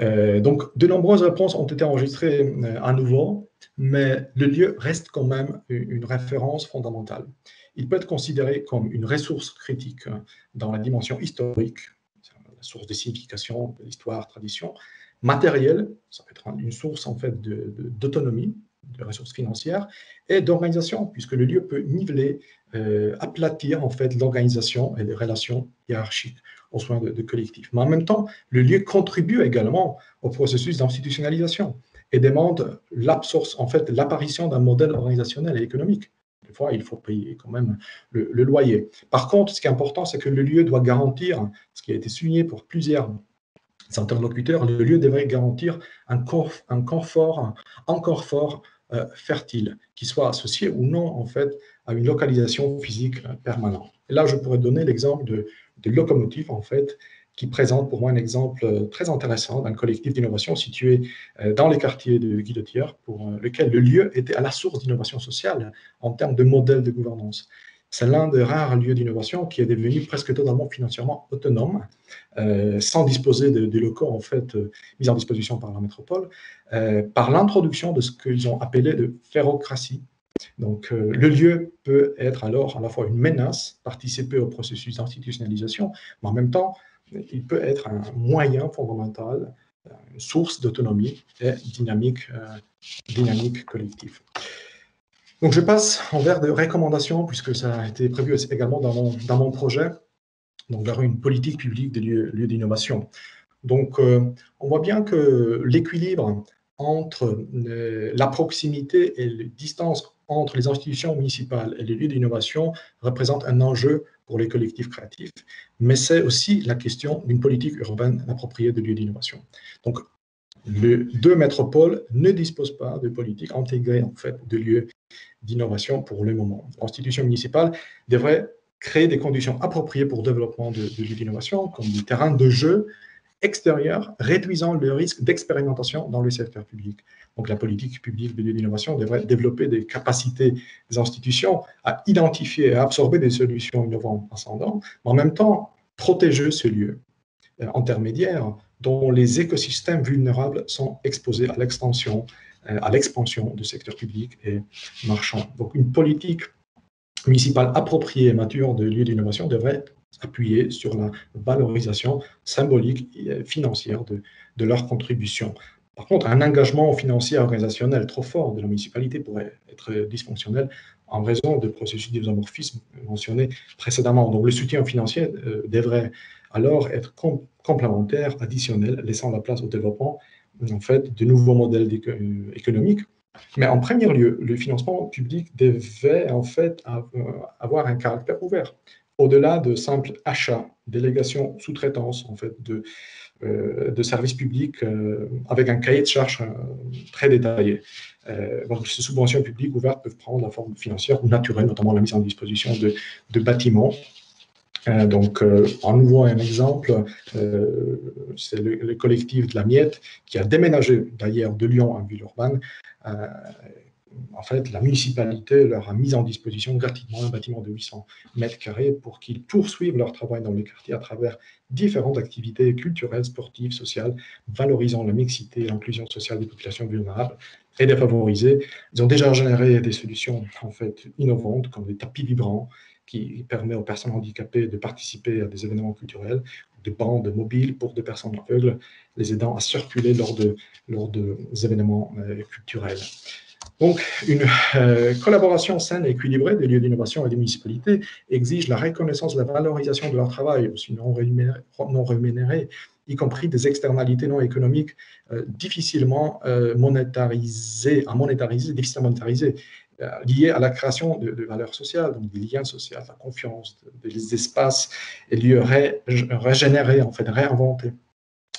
euh, donc, de nombreuses réponses ont été enregistrées euh, à nouveau, mais le lieu reste quand même une référence fondamentale. Il peut être considéré comme une ressource critique hein, dans la dimension historique, la source de signification de l'histoire, tradition, matérielle, ça peut être une source en fait d'autonomie, de, ressources financières, et d'organisation, puisque le lieu peut niveler, euh, aplatir en fait l'organisation et les relations hiérarchiques aux soins de, collectifs. Mais en même temps, le lieu contribue également au processus d'institutionnalisation et demande l'absorption, en fait, l'apparition d'un modèle organisationnel et économique. Des il faut payer quand même le, loyer. Par contre, ce qui est important, c'est que le lieu doit garantir, ce qui a été souligné pour plusieurs interlocuteurs, le lieu devrait garantir un, un confort encore fort euh, fertile, qui soit associé ou non en fait à une localisation physique permanente. Et là, je pourrais donner l'exemple de, de locomotives en fait qui présente pour moi un exemple très intéressant d'un collectif d'innovation situé dans les quartiers de Guillotière, pour lequel le lieu était à la source d'innovation sociale en termes de modèle de gouvernance. C'est l'un des rares lieux d'innovation qui est devenu presque totalement financièrement autonome, euh, sans disposer de, locaux en fait euh, mis en disposition par la métropole, euh, par l'introduction de ce qu'ils ont appelé de ferrocratie. Donc, le lieu peut être alors à la fois une menace, participer au processus d'institutionnalisation, mais en même temps, il peut être un moyen fondamental, une source d'autonomie et dynamique, dynamique collective. Donc je passe envers des recommandations, puisque ça a été prévu également dans mon, dans mon projet, donc vers une politique publique des lieux, d'innovation. Donc euh, on voit bien que l'équilibre entre euh, la proximité et la distance entre les institutions municipales et les lieux d'innovation représente un enjeu pour les collectifs créatifs, mais c'est aussi la question d'une politique urbaine appropriée de lieux d'innovation. Donc, les deux métropoles ne disposent pas de politique intégrée en fait de lieux d'innovation pour le moment. L'institution municipale devrait créer des conditions appropriées pour le développement de, lieux d'innovation, comme des terrains de jeu extérieurs, réduisant le risque d'expérimentation dans le secteur public. Donc la politique publique de lieux d'innovation devrait développer des capacités des institutions à identifier et à absorber des solutions innovantes ascendantes, mais en même temps protéger ce lieu euh, intermédiaire dont les écosystèmes vulnérables sont exposés à l'extension euh, à l'expansion du secteur public et marchand. Donc une politique municipale appropriée et mature de lieux d'innovation devrait appuyer sur la valorisation symbolique et financière de, leur contribution. Par contre, un engagement financier organisationnel trop fort de la municipalité pourrait être dysfonctionnel en raison de processus d'isomorphisme mentionnés précédemment. Donc le soutien financier euh, devrait alors être complémentaire, additionnel, laissant la place au développement en fait, de nouveaux modèles euh, économiques. Mais en premier lieu, le financement public devait en fait euh, avoir un caractère ouvert, au-delà de simples achats, délégations, sous-traitance en fait de, euh, services publics avec un cahier de charges très détaillé. ces subventions publiques ouvertes peuvent prendre la forme financière ou naturelle, notamment la mise en disposition de, bâtiments euh, donc, euh, en nouveau un exemple, euh, c'est le, collectif de la Miette qui a déménagé d'ailleurs de Lyon à Villeurbanne. En fait, la municipalité leur a mis en disposition gratuitement un bâtiment de 800 mètres carrés pour qu'ils poursuivent leur travail dans le quartier à travers différentes activités culturelles, sportives, sociales, valorisant la mixité et l'inclusion sociale des populations vulnérables et défavorisées. Ils ont déjà généré des solutions en fait innovantes comme des tapis vibrants, qui permet aux personnes handicapées de participer à des événements culturels, des bandes mobiles pour des personnes aveugles, les aidant à circuler lors de, lors de événements euh, culturels. Donc, une euh, collaboration saine et équilibrée des lieux d'innovation et des municipalités exige la reconnaissance de la valorisation de leur travail, aussi non rémunéré, y compris des externalités non économiques euh, difficilement monétarisées, à monétariser. Euh, liées à la création de, valeurs sociales, donc des liens sociaux, la confiance, des espaces et lieux régénérés, en fait, réinventés.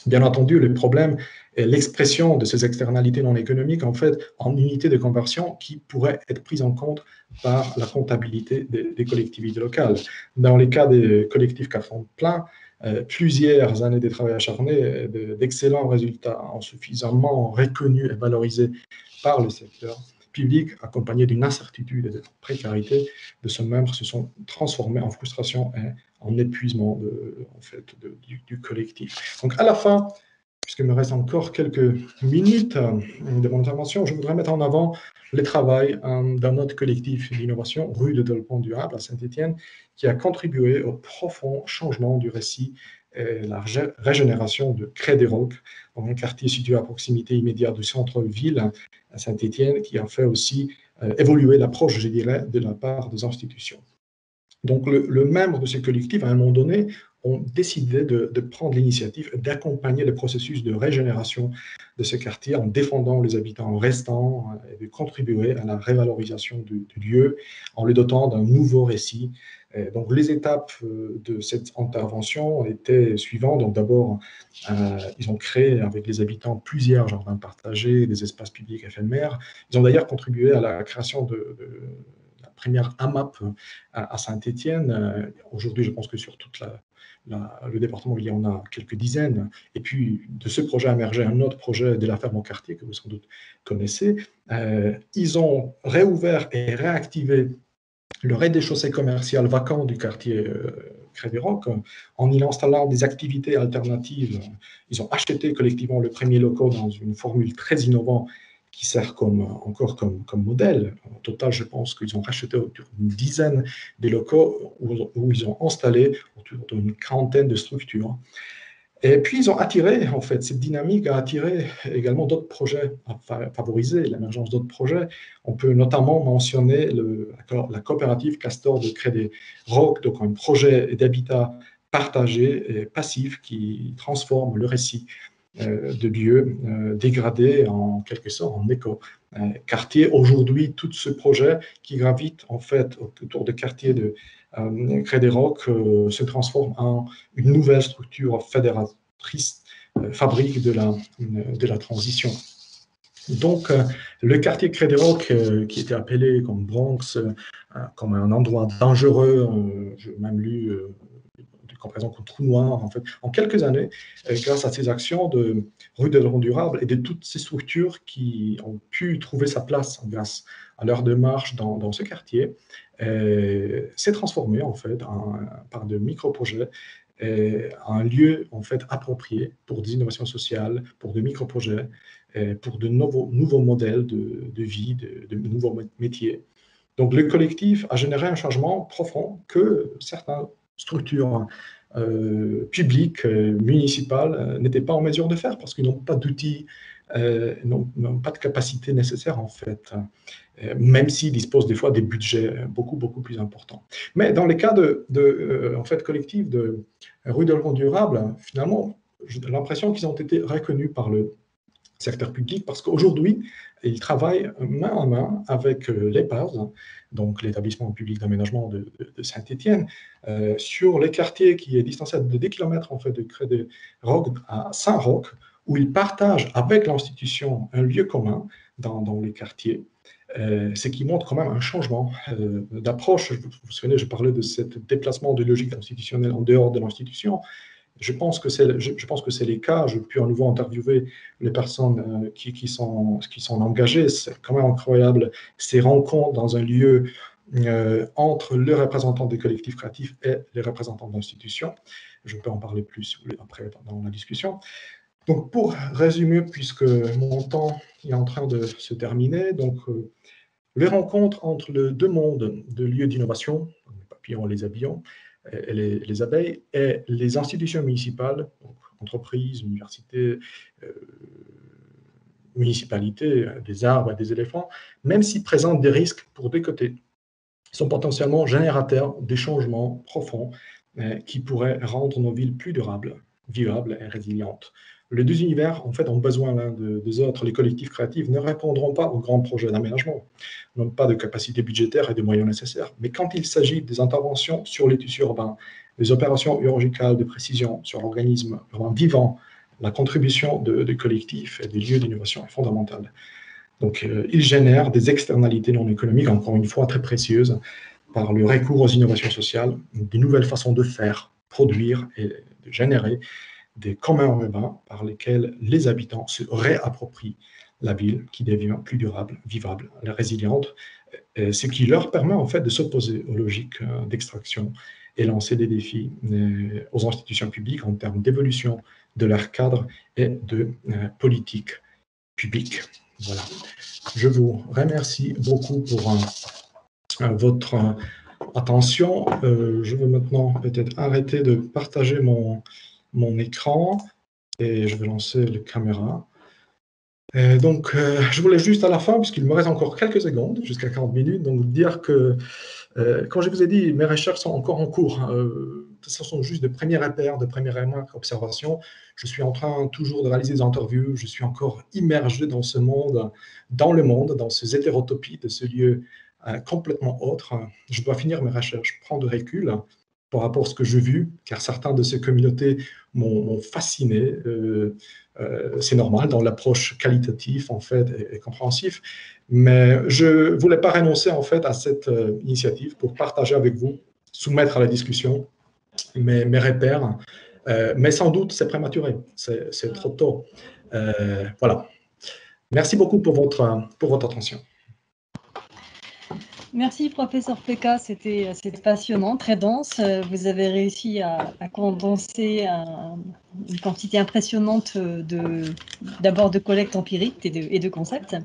Bien entendu, le problème est l'expression de ces externalités non économiques, en fait, en unités de conversion qui pourraient être prises en compte par la comptabilité des, collectivités locales. Dans les cas des collectifs fond plein, euh, plusieurs années de travail acharné, d'excellents résultats insuffisamment reconnus et valorisés par le secteur, public, accompagné d'une incertitude et de précarité de ce membre, se sont transformés en frustration et en épuisement du, collectif. Donc à la fin, puisqu'il me reste encore quelques minutes euh, de mon intervention, je voudrais mettre en avant le travail euh, d'un autre collectif d'innovation, rue de Développement Durable à Saint-Étienne, qui a contribué au profond changement du récit et la régénération de Cré-des-Rocs, un quartier situé à proximité immédiate du centre-ville à Saint-Étienne, qui a fait aussi euh, évoluer l'approche, je dirais, de la part des institutions. Donc, le, membre de ce collectif, à un moment donné, ont décidé de, prendre l'initiative d'accompagner le processus de régénération de ce quartier en défendant les habitants restants euh, et de contribuer à la révalorisation du, lieu en le dotant d'un nouveau récit donc, les étapes euh, de cette intervention étaient suivantes. Donc, d'abord, euh, ils ont créé avec les habitants plusieurs jardins partagés, des espaces publics éphémères. Ils ont d'ailleurs contribué à la création de, première AMAP à, Saint-Étienne. Euh, aujourd'hui, je pense que sur toute la, le département, il y en a quelques dizaines. Et puis, de ce projet a émergé un autre projet de la ferme au quartier que vous sans doute connaissez. Euh, ils ont réouvert et réactivé le rez-de-chaussée commercial vacant du quartier euh, en y installant des activités alternatives. Ils ont acheté collectivement le premier local dans une formule très innovante qui sert encore comme, modèle. En total, je pense qu'ils ont racheté autour d'une dizaine de locaux où, ils ont installé autour d'une quarantaine de structures. Et puis, ils ont attiré, en fait, cette dynamique a attiré également d'autres projets, a favorisé l'émergence d'autres projets. On peut notamment mentionner la coopérative Castor de Crédit Rock, donc un projet d'habitat partagé et passif qui transforme le récit de lieux euh, dégradés en quelque sorte en éco-quartier. Euh, Aujourd'hui, tout ce projet qui gravite en fait autour des quartiers de Crédit Rock se transforme en une nouvelle structure fédératrice, fabrique de la, de la transition. Donc, le quartier Crédit Rock, qui était appelé comme Bronx, comme un endroit dangereux, j'ai même lu comparaison contre trou noir, en fait, en quelques années, euh, grâce à ces actions de rue de durable et de toutes ces structures qui ont pu trouver sa place grâce à leur démarche dans, ce quartier, euh, s'est transformé en fait par de micro-projets euh, un lieu en fait approprié pour des innovations sociales, pour de micro-projets, pour de nouveaux, nouveaux modèles de, de vie, de, de, nouveaux métiers. Donc le collectif a généré un changement profond que certains structures euh, publiques, euh, municipales, euh, n'étaient pas en mesure de faire parce qu'ils n'ont pas d'outils, n'ont pas de capacité nécessaire en fait, même s'ils disposent des fois des budgets beaucoup, beaucoup plus importants. Mais dans les cas de, en fait, collectifs de rue de durable, finalement, j'ai l'impression qu'ils ont été reconnus par le secteur public parce qu'aujourd'hui, ils travaillent main en main avec l'EPAS, donc l'établissement public d'aménagement de, Saint-Étienne, euh, sur les quartiers qui est distancé de 10 km en fait, de Crédit Rock à Saint-Roch, où ils partagent avec l'institution un lieu commun dans, les quartiers. Euh, ce qui montre quand même un changement euh, d'approche. Vous vous souvenez, je parlais de ce déplacement de logique institutionnelle en dehors de l'institution. Je pense que c'est, les cas. Je peux à nouveau interviewer les personnes euh, qui, sont, engagées. C'est quand même incroyable ces rencontres dans un lieu euh, entre les représentants des collectifs créatifs et les représentants d'institutions. Je peux en parler plus après dans la discussion. Donc pour résumer, puisque mon temps est en train de se terminer, donc euh, les rencontres entre les deux mondes de lieux d'innovation, les papillons et les habillons, les, les, abeilles et les institutions municipales, entreprises, universités, euh, municipalités, des arbres et des éléphants, même s'ils présentent des risques pour des côtés, sont potentiellement générateurs des changements profonds euh, qui pourraient rendre nos villes plus durables, vivables et résilientes. Les deux univers, en fait, ont besoin l'un des autres. Les collectifs créatifs ne répondront pas aux grands projets d'aménagement, n'ont pas de capacité budgétaire et de moyens nécessaires. Mais quand il s'agit des interventions sur les tissus urbains, des opérations urgicales de précision sur l'organisme urbain vivant, la contribution des collectifs et des lieux d'innovation est fondamentale. Donc, euh, ils génèrent des externalités non économiques, encore une fois très précieuses, par le recours aux innovations sociales, des nouvelles façons de faire, produire et de générer des communs urbains par lesquels les habitants se réapproprient la ville qui devient plus durable, vivable, résiliente, ce qui leur permet en fait de s'opposer aux logiques euh, d'extraction et lancer des défis euh, aux institutions publiques en termes d'évolution de leur cadre et de euh, politique publique. Voilà. Je vous remercie beaucoup pour votre attention. je vais maintenant peut-être arrêter de partager mon, mon écran et je vais lancer la caméra. donc, euh, je voulais juste à la fin, puisqu'il me reste encore quelques secondes, jusqu'à 40 minutes, donc dire que, euh, quand je vous ai dit, mes recherches sont encore en cours. Hein, euh, ce sont juste de premiers repères, de premières observations. Je suis en train toujours de réaliser des interviews. Je suis encore immergé dans ce monde, dans le monde, dans ces hétérotopies de ce lieu complètement autre. Je dois finir mes recherches, prendre de recul par rapport à ce que j'ai vu, car certains de ces communautés m'ont fasciné. Euh, euh, c'est normal dans l'approche qualitative en fait et, compréhensif, mais je voulais pas renoncer en fait à cette euh, initiative pour partager avec vous, soumettre à la discussion mes, mes repères. mais sans doute, c'est prématuré, c'est trop tôt. voilà. Merci beaucoup pour votre, pour votre attention. Merci, professeur Pekka. C'était passionnant, très dense. Vous avez réussi à, condenser une quantité impressionnante d'abord de, de collecte empirique et de concepts.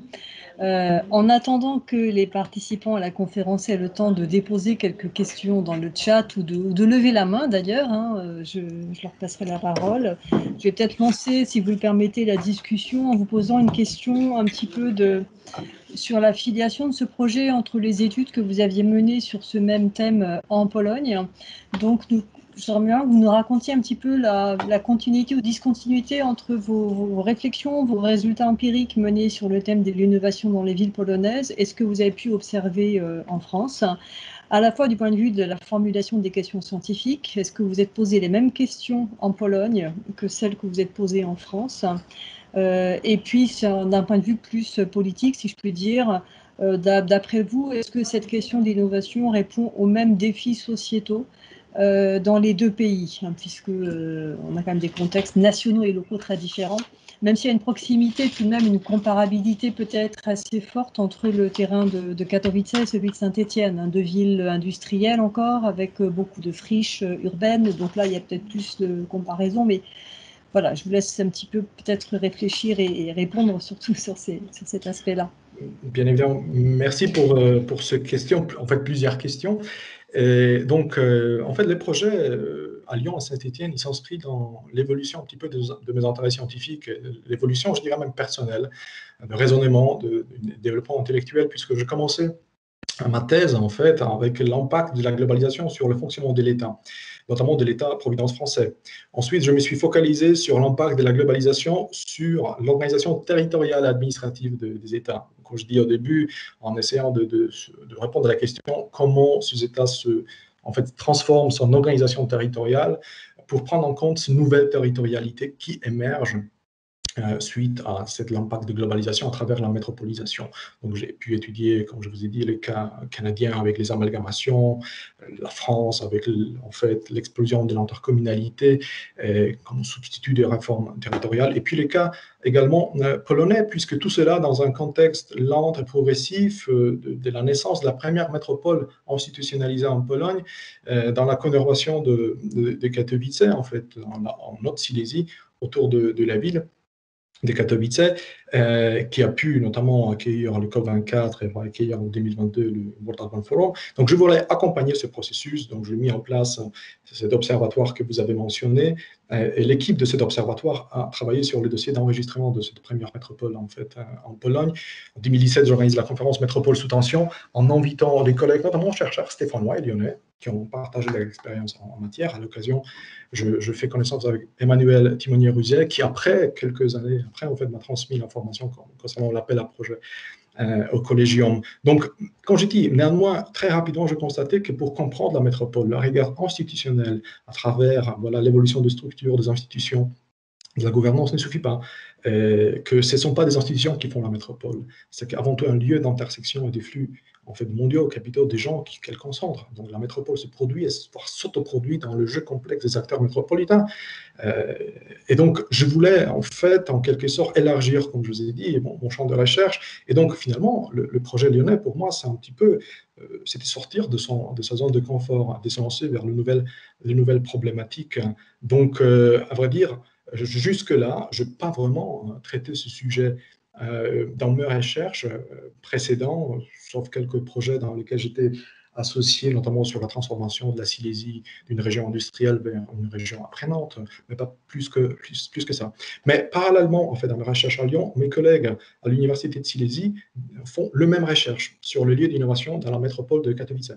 Euh, en attendant que les participants à la conférence aient le temps de déposer quelques questions dans le chat ou de, lever la main d'ailleurs, hein, euh, je, leur passerai la parole. Je vais peut-être lancer, si vous le permettez, la discussion en vous posant une question un petit peu de, sur la filiation de ce projet entre les études que vous aviez menées sur ce même thème euh, en Pologne. Donc, nous j'aimerais bien que vous nous racontiez un petit peu la, continuité ou discontinuité entre vos, réflexions, vos résultats empiriques menés sur le thème de l'innovation dans les villes polonaises et ce que vous avez pu observer euh, en France, à la fois du point de vue de la formulation des questions scientifiques. Est-ce que vous êtes posé les mêmes questions en Pologne que celles que vous êtes posées en France euh, Et puis, d'un point de vue plus politique, si je puis dire, euh, d'après vous, est-ce que cette question d'innovation répond aux mêmes défis sociétaux euh, dans les deux pays, hein, puisque euh, on a quand même des contextes nationaux et locaux très différents. Même s'il y a une proximité, tout de même une comparabilité peut-être assez forte entre le terrain de, Katowice et celui de Saint-Étienne, hein, deux villes industrielles encore, avec euh, beaucoup de friches urbaines. Donc là, il y a peut-être plus de comparaison, mais voilà, je vous laisse un petit peu peut-être réfléchir et, répondre surtout sur, cet aspect-là. Bien évidemment, merci pour, pour cette question, en fait plusieurs questions. Et donc, euh, en fait, les projets euh, à Lyon, à Saint-Étienne, ils s'inscrivent dans l'évolution un petit peu de, mes intérêts scientifiques, l'évolution, je dirais même personnelle, de raisonnement, de, développement intellectuel, puisque je commençais ma thèse, en fait, avec l'impact de la globalisation sur le fonctionnement de l'État, notamment de l'État-providence français. Ensuite, je me suis focalisé sur l'impact de la globalisation sur l'organisation territoriale administrative des États comme je dis au début, en essayant de, répondre à la question comment ces États se, en fait, transforment son organisation territoriale pour prendre en compte ces nouvelles territorialités qui émergent euh, suite à cet impact de globalisation à travers la métropolisation. Donc j'ai pu étudier, comme je vous ai dit, les cas canadiens avec les amalgamations, euh, la France avec en fait l'explosion de l'intercommunalité comme substitut des réformes territoriales, et puis les cas également euh, polonais, puisque tout cela dans un contexte lent et progressif de, la naissance de la première métropole institutionnalisée en Pologne, dans la conurbation de, de, Katowice, en fait, en, en Haute-Silésie, autour de, la ville de Katowice, euh, qui a pu notamment accueillir le COP24 et va accueillir en 2022 le World Urban Forum. Donc, je voulais accompagner ce processus. Donc, j'ai mis en place cet observatoire que vous avez mentionné. Euh, et l'équipe de cet observatoire a travaillé sur le dossier d'enregistrement de cette première métropole en fait euh, en Pologne. En 2017, j'organise la conférence Métropole sous tension en invitant les collègues, notamment chercheurs stéphanois et lyonnais, qui ont partagé leur expérience en, matière. À l'occasion, je, fais connaissance avec Emmanuel Timonier-Ruzier, qui après quelques années après en fait m'a transmis l'information concernant l'appel à projet euh, au collégium. Donc, quand je dis néanmoins, très rapidement, je constatais que pour comprendre la métropole, le regard institutionnel à travers voilà l'évolution de structures, des institutions, de la gouvernance ne suffit pas, euh, que ce ne sont pas des institutions qui font la métropole, c'est avant tout un lieu d'intersection et des flux en fait, mondiaux, capitaux, des gens qu'elle concentre. Donc la métropole se produit, voire s'autoproduit dans le jeu complexe des acteurs métropolitains. Euh, et donc, je voulais, en fait, en quelque sorte, élargir, comme je vous ai dit, mon, champ de recherche. Et donc, finalement, le, projet lyonnais, pour moi, c'est un petit peu, euh, c'était sortir de, son, de sa zone de confort, de se lancer vers le nouvel, les nouvelles problématiques. Donc, euh, à vrai dire, jusque-là, je n'ai pas vraiment traité ce sujet dans mes recherches précédentes, sauf quelques projets dans lesquels j'étais associé, notamment sur la transformation de la Silésie d'une région industrielle vers une région apprenante, mais pas plus que, plus, plus que ça. Mais parallèlement, en fait, dans mes recherches à Lyon, mes collègues à l'Université de Silésie font le même recherche sur le lieu d'innovation dans la métropole de Katowice.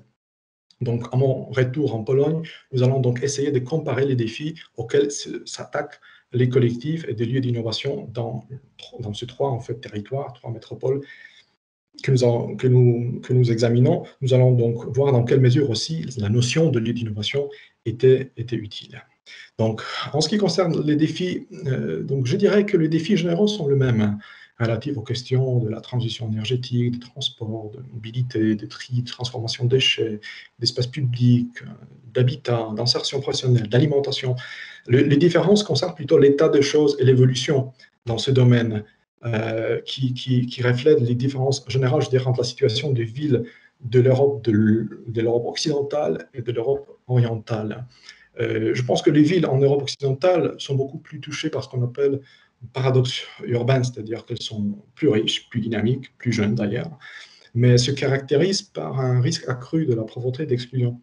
Donc, à mon retour en Pologne, nous allons donc essayer de comparer les défis auxquels s'attaquent les collectifs et des lieux d'innovation dans, dans ces trois en fait, territoires, trois métropoles que nous, que, nous, examinons. Nous allons donc voir dans quelle mesure aussi la notion de lieu d'innovation était, utile. Donc, en ce qui concerne les défis, euh, donc je dirais que les défis généraux sont les mêmes. relatives aux questions de la transition énergétique, des transports, de mobilité, de tri, de transformation de déchets, d'espace public, d'habitat, d'insertion professionnelle, d'alimentation. les différences concernent plutôt l'état des choses et l'évolution dans ce domaine euh, qui, reflètent les différences générales, je dirais, entre la situation des villes de l'Europe de l'Europe occidentale et de l'Europe orientale. Euh, je pense que les villes en Europe occidentale sont beaucoup plus touchées par ce qu'on appelle paradoxe urbain, c'est-à-dire qu'elles sont plus riches, plus dynamiques, plus jeunes d'ailleurs, mais se caractérisent par un risque accru de la pauvreté et d'exclusion.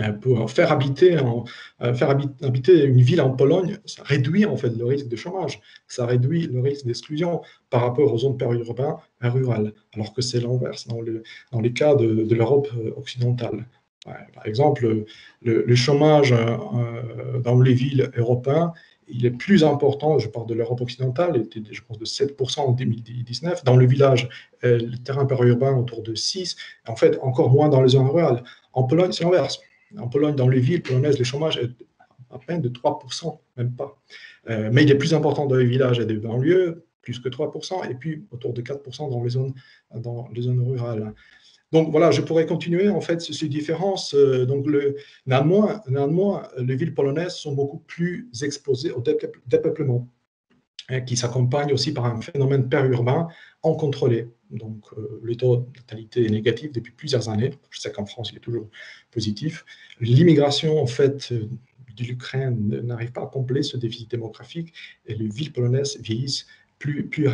Euh, pour faire habiter, euh, habiter une ville en Pologne, ça réduit en fait le risque de chômage, ça réduit le risque d'exclusion par rapport aux zones périurbaines et rurales, alors que c'est l'inverse dans, le, les cas de, l'Europe occidentale. par exemple, le, chômage euh, dans les villes européennes il est plus important, je parle de l'Europe occidentale, il était, je pense, de 7% en 2019. Dans le village, le terrain périurbain autour de 6%, en fait, encore moins dans les zones rurales. En Pologne, c'est l'inverse. En Pologne, dans les villes polonaises, le chômage est à peine de 3%, même pas. Euh, mais il est plus important dans les villages et des banlieues, plus que 3%, et puis autour de 4% dans les zones, dans les zones rurales. Donc voilà, je pourrais continuer en fait ces différences. Euh, donc le, néanmoins, néanmoins, les villes polonaises sont beaucoup plus exposées au dépeuplement, hein, qui s'accompagne aussi par un phénomène périurbain incontrôlé. Donc, euh, le taux de natalité est négatif depuis plusieurs années. Je sais qu'en France, il est toujours positif. L'immigration, en fait, euh, de l'Ukraine n'arrive pas à combler ce déficit démographique et les villes polonaises vieillissent plus, plus,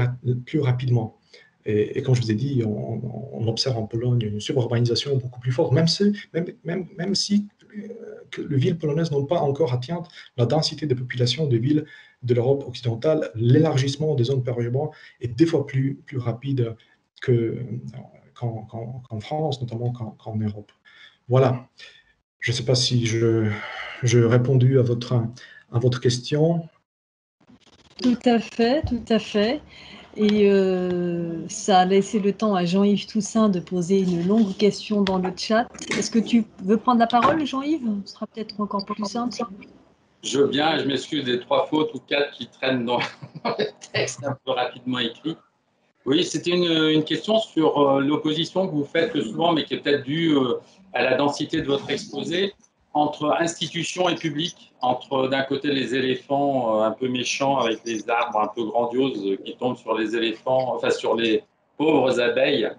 rapidement. Et, comme je vous ai dit, on, observe en Pologne une suburbanisation beaucoup plus forte, même si, même, même, même si euh, les villes polonaises n'ont pas encore atteint la densité de population des villes de l'Europe occidentale. L'élargissement des zones périurbaines est deux fois plus, plus rapide qu'en France, notamment qu'en Europe. Voilà. Je ne sais pas si je, je répondu à votre, à votre question. Tout à fait, tout à fait. Et euh, ça a laissé le temps à Jean-Yves Toussaint de poser une longue question dans le chat. Est-ce que tu veux prendre la parole, Jean-Yves? Ce sera peut-être encore plus simple. Je veux bien, je m'excuse des trois fautes ou quatre qui traînent dans, le texte un peu rapidement écrit. Oui, c'était une, question sur euh, l'opposition que vous faites souvent, mais qui est peut-être due euh, à la densité de votre exposé, entre institutions et public, entre d'un côté les éléphants euh, un peu méchants avec les arbres un peu grandioses qui tombent sur les éléphants, enfin sur les pauvres abeilles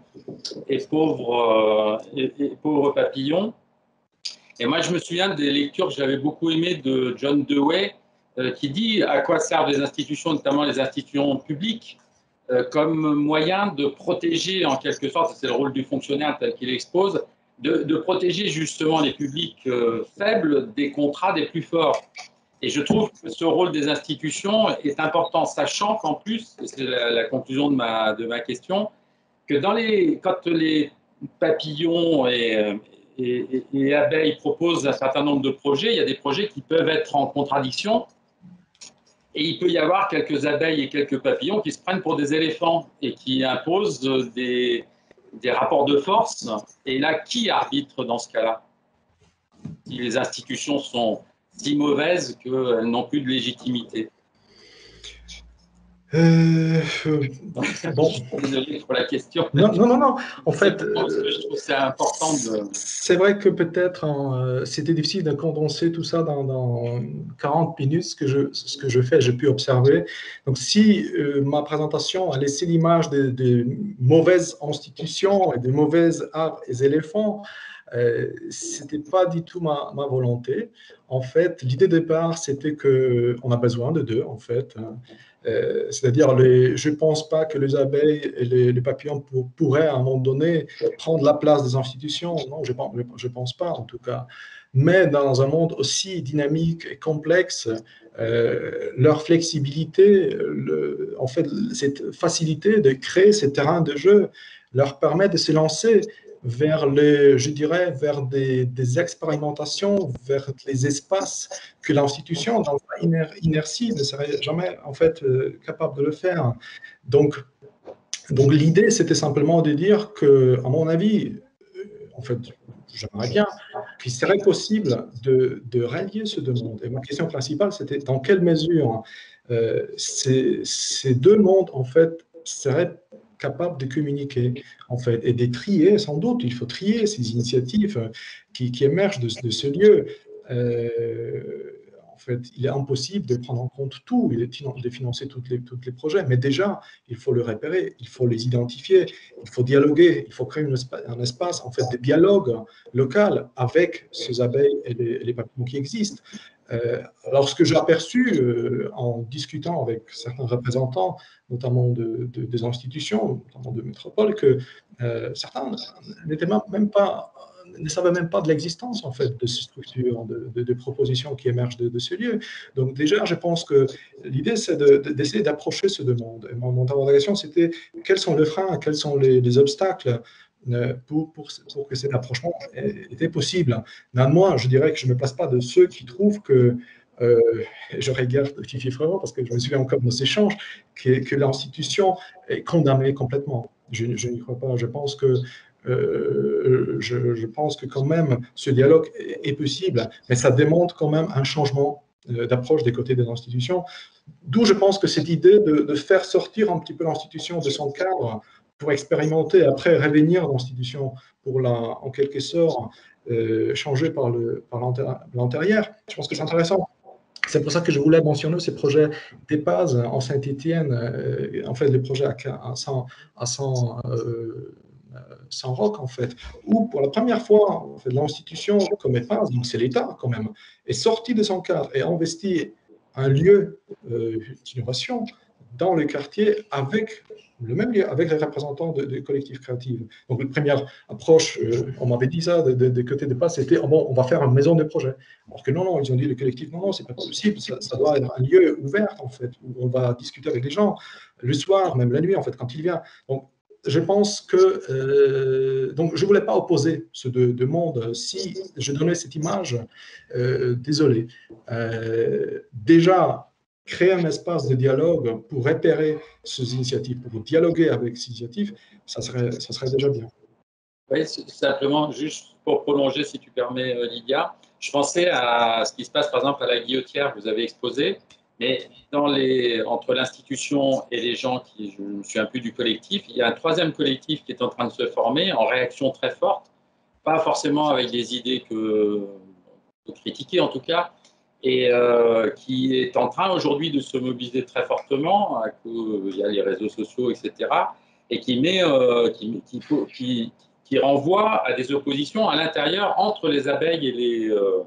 et pauvres, et, pauvres papillons. Et moi, je me souviens des lectures que j'avais beaucoup aimées de John Dewey, qui dit à quoi servent les institutions, notamment les institutions publiques euh, comme moyen de protéger, en quelque sorte, c'est le rôle du fonctionnaire tel qu'il expose, de, protéger justement les publics euh, faibles des contrats des plus forts. Et je trouve que ce rôle des institutions est important, sachant qu'en plus, c'est la, conclusion de ma, de ma question, que dans les, quand les papillons et, et, et, abeilles proposent un certain nombre de projets, il y a des projets qui peuvent être en contradiction et il peut y avoir quelques abeilles et quelques papillons qui se prennent pour des éléphants et qui imposent des, des rapports de force. Et là, qui arbitre dans ce cas-là? Si les institutions sont si mauvaises qu'elles n'ont plus de légitimité. Euh, bon. Désolé pour la question. Non, non, non, En fait, c'est important de. C'est vrai que peut-être euh, c'était difficile de condenser tout ça dans, dans, 40 minutes, ce que je, ce que je fais, j'ai pu observer. Donc, si euh, ma présentation a laissé l'image des mauvaises institutions et des mauvaises arbres et éléphants, euh, c'était pas du tout ma, ma, volonté. En fait, l'idée de départ, c'était que on a besoin de deux, en fait. Euh, c'est-à-dire, je ne pense pas que les abeilles et les, papillons pourraient à un moment donné prendre la place des institutions. Non, je ne pense, pas en tout cas. Mais dans un monde aussi dynamique et complexe, euh, leur flexibilité, le, en fait, cette facilité de créer ces terrains de jeu leur permet de se lancer vers les, je dirais, vers des, expérimentations, vers les espaces que l'institution, dans sa inertie, ne serait jamais en fait euh, capable de le faire. Donc, donc l'idée, c'était simplement de dire que, à mon avis, euh, en fait, j'aimerais bien qu'il serait possible de, de rallier ce deux mondes. Et ma question principale, c'était dans quelle mesure euh, ces, ces, deux mondes, en fait, serait capable de communiquer, en fait, et de trier, sans doute, il faut trier ces initiatives qui, émergent de, ce lieu. Euh, il est impossible de prendre en compte tout, de financer tous les, projets, mais déjà, il faut le repérer, il faut les identifier, il faut dialoguer, il faut créer un espace en fait, de dialogue local avec ces abeilles et les, les papillons qui existent. Euh, alors, ce que j'ai aperçu euh, en discutant avec certains représentants, notamment de, des institutions, notamment de métropole, que euh, certains n'étaient même pas, ne savaient même pas de l'existence en fait de ces structures, de, propositions qui émergent de, ce lieu. Donc déjà, je pense que l'idée, c'est d'essayer d'approcher ce demande. Et mon, interrogation, c'était quels sont les freins, quels sont les obstacles euh, pour, que cet approchement était possible. moi, je dirais que je ne me place pas de ceux qui trouvent que, euh, je regarde vraiment parce que je me souviens encore de nos échanges, que l'institution est condamnée complètement. Je, n'y crois pas. Je pense que euh, je, pense que quand même ce dialogue est, possible, mais ça demande quand même un changement euh, d'approche des côtés des institutions. D'où je pense que cette idée de, faire sortir un petit peu l'institution de son cadre pour expérimenter, après revenir l'institution pour la, en quelque sorte, euh, changer par l'intérieur. Je pense que c'est intéressant. C'est pour ça que je voulais mentionner ces projets d'EPAS en Saint-Étienne, euh, en fait, les projets à, à, 100, à 100, euh, rock, en fait, où pour la première fois, en fait, l'institution comme EPAS, donc c'est l'État quand même, est sorti de son cadre et a investi un lieu d'innovation dans le quartier avec le même lieu, avec les représentants des collectifs créatifs. Donc, la première approche, euh, on m'avait dit ça des de, côtés de pas, c'était oh bon, on va faire une maison de projet. Alors que non, non, ils ont dit le collectif, non, non, c'est pas possible, ça, doit être un lieu ouvert, en fait, où on va discuter avec les gens, le soir, même la nuit, en fait, quand il vient. Donc, je pense que euh, donc je voulais pas opposer ce deux, mondes. Si je donnais cette image, euh, désolé. déjà, créer un espace de dialogue pour repérer ces initiatives, pour dialoguer avec ces initiatives, ça serait, ça serait déjà bien. Oui, simplement, juste pour prolonger, si tu permets, euh, Lydia, je pensais à ce qui se passe par exemple à la guillotière, vous avez exposé, mais dans les, entre l'institution et les gens qui, je me un peu du collectif, il y a un troisième collectif qui est en train de se former en réaction très forte, pas forcément avec des idées que, que critiquer en tout cas, et euh, qui est en train aujourd'hui de se mobiliser très fortement. il y a les réseaux sociaux, etc. Et qui, met, euh, qui, qui, qui, renvoie à des oppositions à l'intérieur entre les abeilles et les. Euh,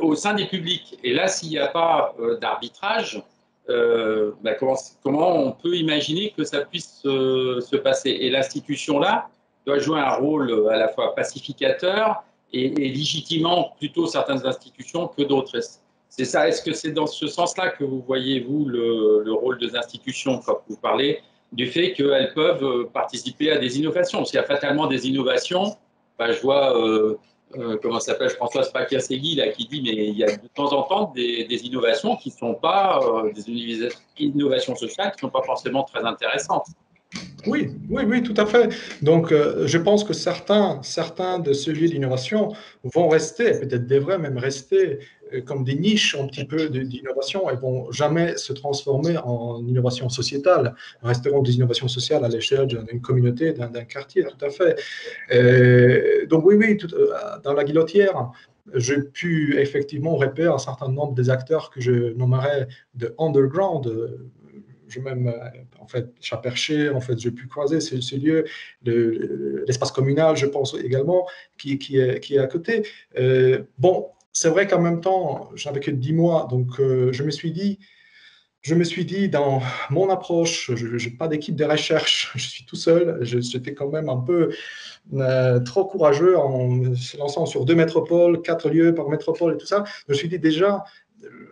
au sein des publics. Et là, s'il n'y a pas d'arbitrage, bah, comment, on peut imaginer que ça puisse se passer? Et l'institution là doit jouer un rôle à la fois pacificateur et, légitimement plutôt certaines institutions que d'autres. C'est ça. Est-ce que c'est dans ce sens-là que vous voyez, vous, le, rôle des institutions quand vous parlez du fait qu'elles peuvent euh, participer à des innovations? S'il y a fatalement des innovations, bah, je vois, euh, euh, comment s'appelle, Françoise Pacassegui, là, qui dit, mais il y a de temps en temps des, innovations qui sont pas des innovations sociales, qui ne sont pas forcément très intéressantes. Oui, oui, oui, tout à fait. Donc, euh, je pense que certains, certains de ce lieux d'innovation vont rester, peut-être devraient même rester euh, comme des niches un petit peu d'innovation et vont jamais se transformer en innovation sociétale. Resteront des innovations sociales à l'échelle d'une communauté, d'un quartier, tout à fait. Euh, donc, oui, oui, dans la guillotière, j'ai pu effectivement repérer un certain nombre des acteurs que je nommerais de underground, je même, euh, en fait, Chaperché, en fait, j'ai pu croiser ce, ce lieu, l'espace communal, je pense également, qui, est, qui est à côté. Euh, bon, c'est vrai qu'en même temps, j'avais que 10 mois, donc euh, je me suis dit, je me suis dit, dans mon approche, je n'ai pas d'équipe de recherche, je suis tout seul, j'étais quand même un peu trop courageux en se lançant sur deux métropoles, quatre lieux par métropole et tout ça. Je me suis dit déjà,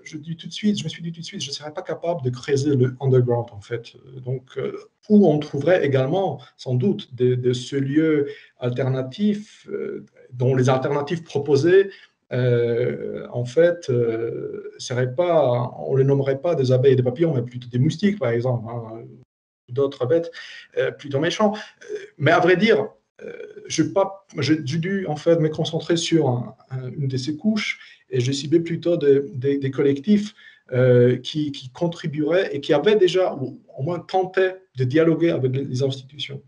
je dis tout de suite, je me suis dit tout de suite, je ne serais pas capable de creuser le underground en fait. Donc, euh, où on trouverait également, sans doute, de, ce lieu alternatif, euh, dont les alternatives proposées, euh, en fait, seraient pas, on les nommerait pas des abeilles et des papillons, mais plutôt des moustiques, par exemple, hein, d'autres bêtes plutôt méchants. Mais à vrai dire, j'ai dû en fait me concentrer sur une de ces couches et je ciblais plutôt des, collectifs qui, qui, contribuerait et qui avait déjà, ou au moins tenté de dialoguer avec les institutions.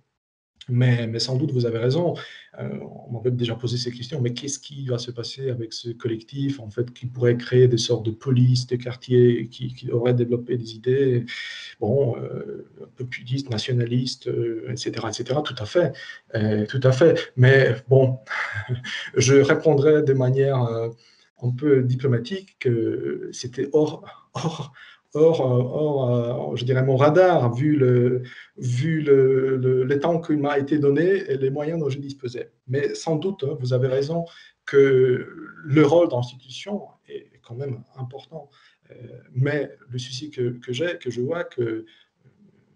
Mais, mais, sans doute, vous avez raison. Euh, on m'avait déjà posé ces questions. Mais qu'est-ce qui va se passer avec ce collectif, en fait, qui pourrait créer des sortes de polices, de quartiers, qui, qui auraient développé des idées, bon, euh, populistes, nationalistes, etc., euh, etc. Tout à fait, tout à fait. Mais bon, je répondrai de manière un peu diplomatique que c'était hors, hors hors, euh, je dirais, mon radar, vu, le, vu le, le, temps qui m'a été donné et les moyens dont je disposais. Mais sans doute, hein, vous avez raison, que le rôle d'institution est quand même important. Euh, mais le souci que, que j'ai, que je vois, que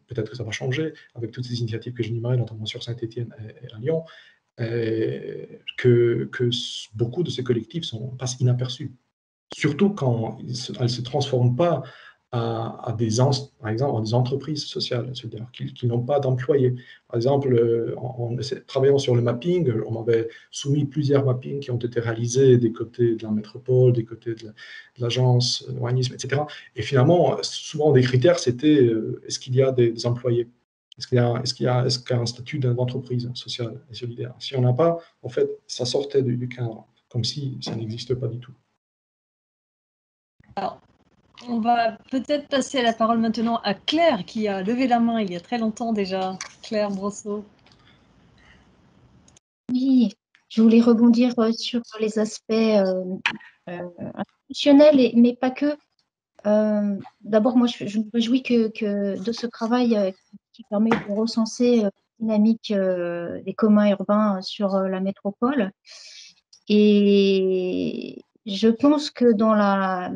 peut-être que ça va changer avec toutes ces initiatives que j'énumérais, notamment sur Saint-Étienne et, à Lyon, euh, que, que, beaucoup de ces collectifs sont, passent inaperçus. Surtout quand elles ne se transforment pas à, des, par exemple, des entreprises sociales, c'est-à-dire qui, n'ont pas d'employés. Par exemple, euh, en, travaillant sur le mapping, on m'avait soumis plusieurs mappings qui ont été réalisés des côtés de la métropole, des côtés de l'agence, l'organisme, etc. Et finalement, souvent des critères, c'était euh, est-ce qu'il y a des, employés? Est-ce qu'il y, a, est-ce qu'il y, a, est-ce qu'il y a un statut d'entreprise sociale et solidaire? Si on n'a pas, en fait, ça sortait du, du cadre, comme si ça n'existe pas du tout. Alors, on va peut-être passer la parole maintenant à Claire qui a levé la main il y a très longtemps déjà. Claire Brosseau. Oui, je voulais rebondir euh, sur les aspects euh, euh, institutionnels, mais pas que. D'abord, moi, je, me réjouis que, de ce travail permet de recenser la dynamique des communs urbains sur la métropole. Et, je pense que dans la,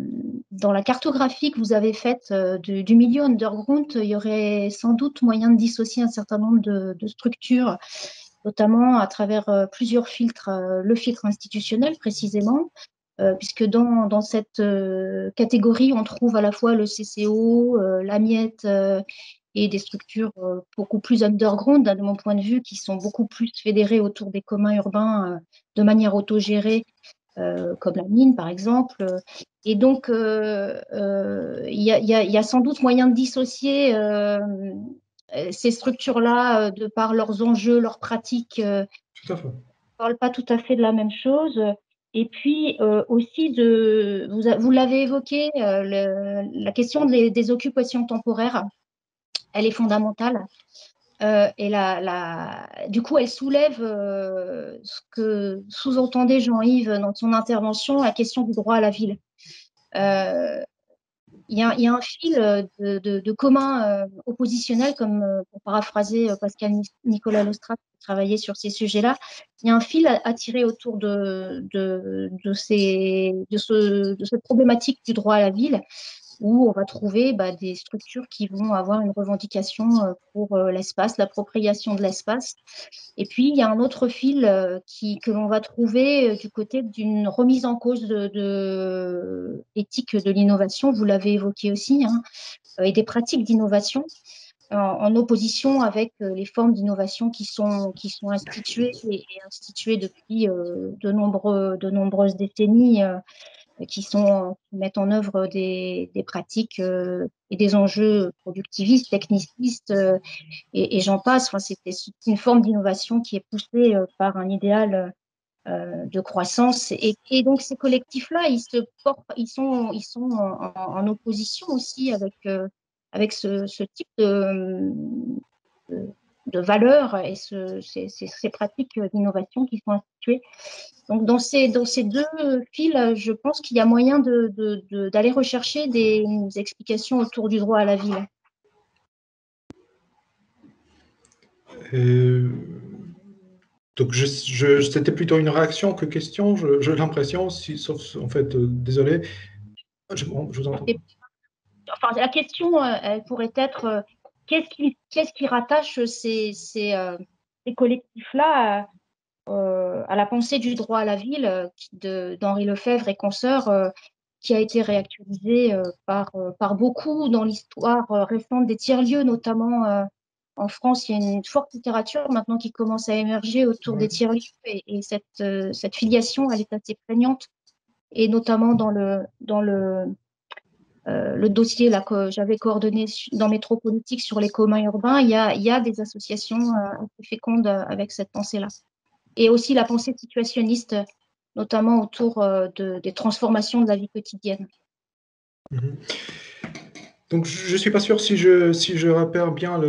dans la cartographie que vous avez faite euh, du, milieu underground, il y aurait sans doute moyen de dissocier un certain nombre de, structures, notamment à travers euh, plusieurs filtres, euh, le filtre institutionnel précisément, puisque dans, dans cette catégorie, on trouve à la fois le CCO, la miette et des structures beaucoup plus underground, de mon point de vue, qui sont beaucoup plus fédérées autour des communs urbains de manière autogérée euh, comme la mine par exemple. Et donc, euh, euh, il y, y, a sans doute moyen de dissocier ces structures-là de par leurs enjeux, leurs pratiques. Tout à fait. ne parle pas tout à fait de la même chose. Et puis aussi, de, vous, vous l'avez évoqué, la question des, des, occupations temporaires, elle est fondamentale. Euh, et la, du coup, elle soulève euh, ce que sous-entendait Jean-Yves dans son intervention, la question du droit à la ville. Euh, il y, a un fil de, de, commun oppositionnel, comme pour paraphraser Pascal Nicolas Lostrat, qui travaillait sur ces sujets-là. Il y a un fil tirer autour de, de, ces, de, ce, de cette problématique du droit à la ville, où on va trouver bah, des structures qui vont avoir une revendication euh, pour euh, l'espace, l'appropriation de l'espace. Et puis, il y a un autre fil euh, que l'on va trouver du côté d'une remise en cause de, de éthique de l'innovation, vous l'avez évoqué aussi, hein, et des pratiques d'innovation. En, opposition avec les formes d'innovation qui sont, instituées depuis de nombreuses décennies qui, sont, mettent en œuvre des, pratiques euh, et des enjeux productivistes, technicistes, euh, et, j'en passe. Enfin, c'est une forme d'innovation qui est poussée euh, par un idéal de croissance. Et, donc ces collectifs-là, ils se ils sont, ils sont en, opposition aussi avec, avec ce, type de, de, valeurs et ce, ces, ces, pratiques d'innovation qui sont instituées. Donc, dans ces, dans ces deux fils, je pense qu'il y a moyen d'aller de, rechercher des explications autour du droit à la ville. Euh, donc, je, c'était plutôt une réaction que question, j'ai l'impression, si, sauf en fait, euh, désolé. Je, vous entends. Enfin, la question, euh, elle pourrait être qu'est-ce qui, qui, rattache ces, ces, ces collectifs-là euh, à la pensée du droit à la ville d'Henri Lefebvre et consoeurs, euh, qui a été réactualisé euh, par, par beaucoup dans l'histoire récente des tiers-lieux, notamment en France, il y a une forte littérature maintenant qui commence à émerger autour des tiers-lieux et, cette, cette, filiation, elle est assez prégnante, et notamment dans le, dans le, le dossier là, que j'avais coordonné dans Métropolitique sur les communs urbains, il y a, des associations assez fécondes avec cette pensée-là. Et aussi la pensée situationniste, notamment autour de, des transformations de la vie quotidienne. Mhm. Donc, je ne suis pas sûr si je, si je repère bien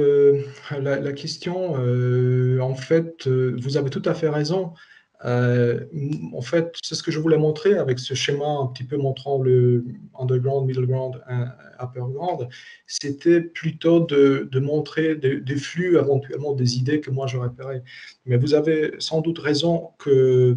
la, question. Euh, en fait, euh, vous avez tout à fait raison. Euh, en fait, c'est ce que je voulais montrer avec ce schéma un petit peu montrant le underground, middle ground, upper ground. C'était plutôt de, montrer des, flux, éventuellement des idées que moi je repérais. Mais vous avez sans doute raison que,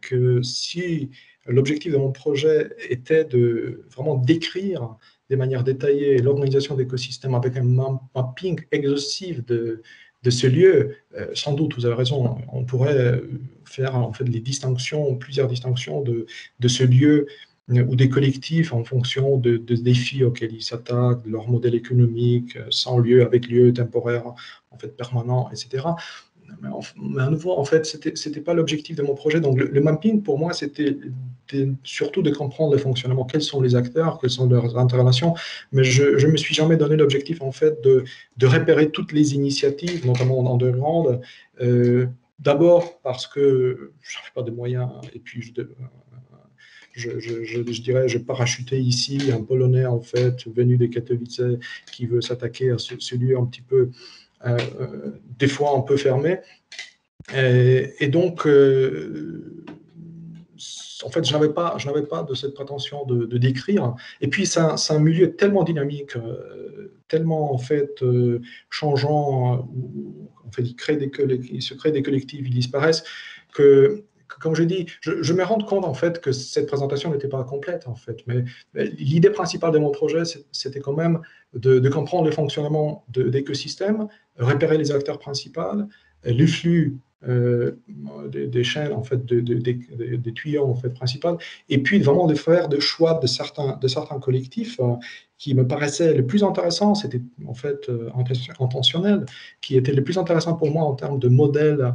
que si l'objectif de mon projet était de vraiment décrire de manière détaillée l'organisation d'écosystèmes avec un mapping exhaustif de, de ce lieu, euh, sans doute, vous avez raison, on pourrait faire en fait les distinctions, plusieurs distinctions de, ce lieu euh, ou des collectifs en fonction de, défis auxquels ils s'attaquent, leur modèle économique, euh, sans lieu, avec lieu temporaire, en fait permanent, etc mais, à nouveau, en fait, c'était n'était pas l'objectif de mon projet. Donc, le, mapping, pour moi, c'était surtout de comprendre le fonctionnement, quels sont les acteurs, quelles sont leurs interrelations. Mais je ne me suis jamais donné l'objectif, en fait, de, repérer toutes les initiatives, notamment en underground. Euh, D'abord parce que je n'avais pas de moyens, et puis je, je, dirais, je parachutais ici un Polonais, en fait, venu des Katowice, qui veut s'attaquer à ce, lieu un petit peu euh, des fois un peu fermé. Et, donc, euh, en fait, je n'avais pas, je n'avais pas de cette prétention de, décrire. Et puis, c'est un, milieu tellement dynamique, euh, tellement en fait changeant, où, en fait, il, il se crée des collectifs, ils disparaissent, que comme je dis, je, me rends compte en fait que cette présentation n'était pas complète en fait. Mais, l'idée principale de mon projet, c'était quand même de, comprendre le fonctionnement d'écosystèmes, repérer les acteurs principaux, les flux euh, des, chaînes en fait, des tuyaux en fait principaux, et puis vraiment de faire des choix de certains, de certains collectifs euh, qui me paraissaient les plus intéressants, c'était en fait euh, intentionnel, qui était le plus intéressant pour moi en termes de modèles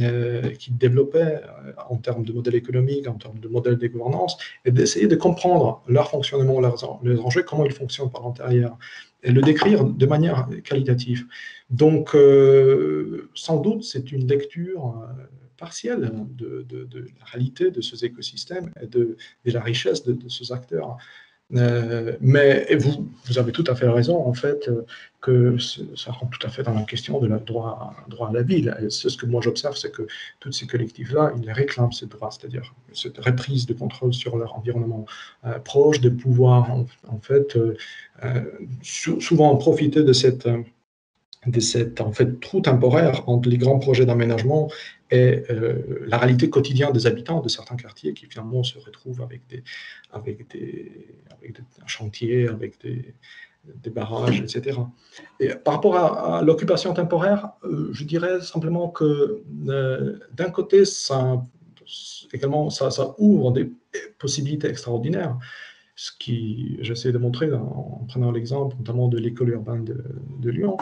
euh, qui développaient euh, en termes de modèle économique, en termes de modèle de gouvernance, et d'essayer de comprendre leur fonctionnement, leurs, enjeux, comment ils fonctionnent par l'intérieur, et le décrire de manière qualitative. Donc, euh, sans doute, c'est une lecture partielle de, la réalité de ces écosystèmes et de, la richesse de, ces acteurs. Euh, mais vous, avez tout à fait raison, en fait, euh, que ça rentre tout à fait dans la question de la droit, droit à la ville. Ce que moi j'observe, c'est que tous ces collectifs-là, ils réclament ce droit, c'est-à-dire cette reprise de contrôle sur leur environnement euh, proche, de pouvoir, en, fait, souvent profiter de cette de cette en fait, trou temporaire entre les grands projets d'aménagement euh, la réalité quotidienne des habitants de certains quartiers qui finalement se retrouvent avec des, avec des, avec des chantiers, avec des, barrages, etc. Et par rapport à, l'occupation temporaire, euh, je dirais simplement que euh, d'un côté, ça, également, ça ouvre des possibilités extraordinaires ce qui j'essaie de montrer en, prenant l'exemple notamment de l'école urbaine de, Lyon.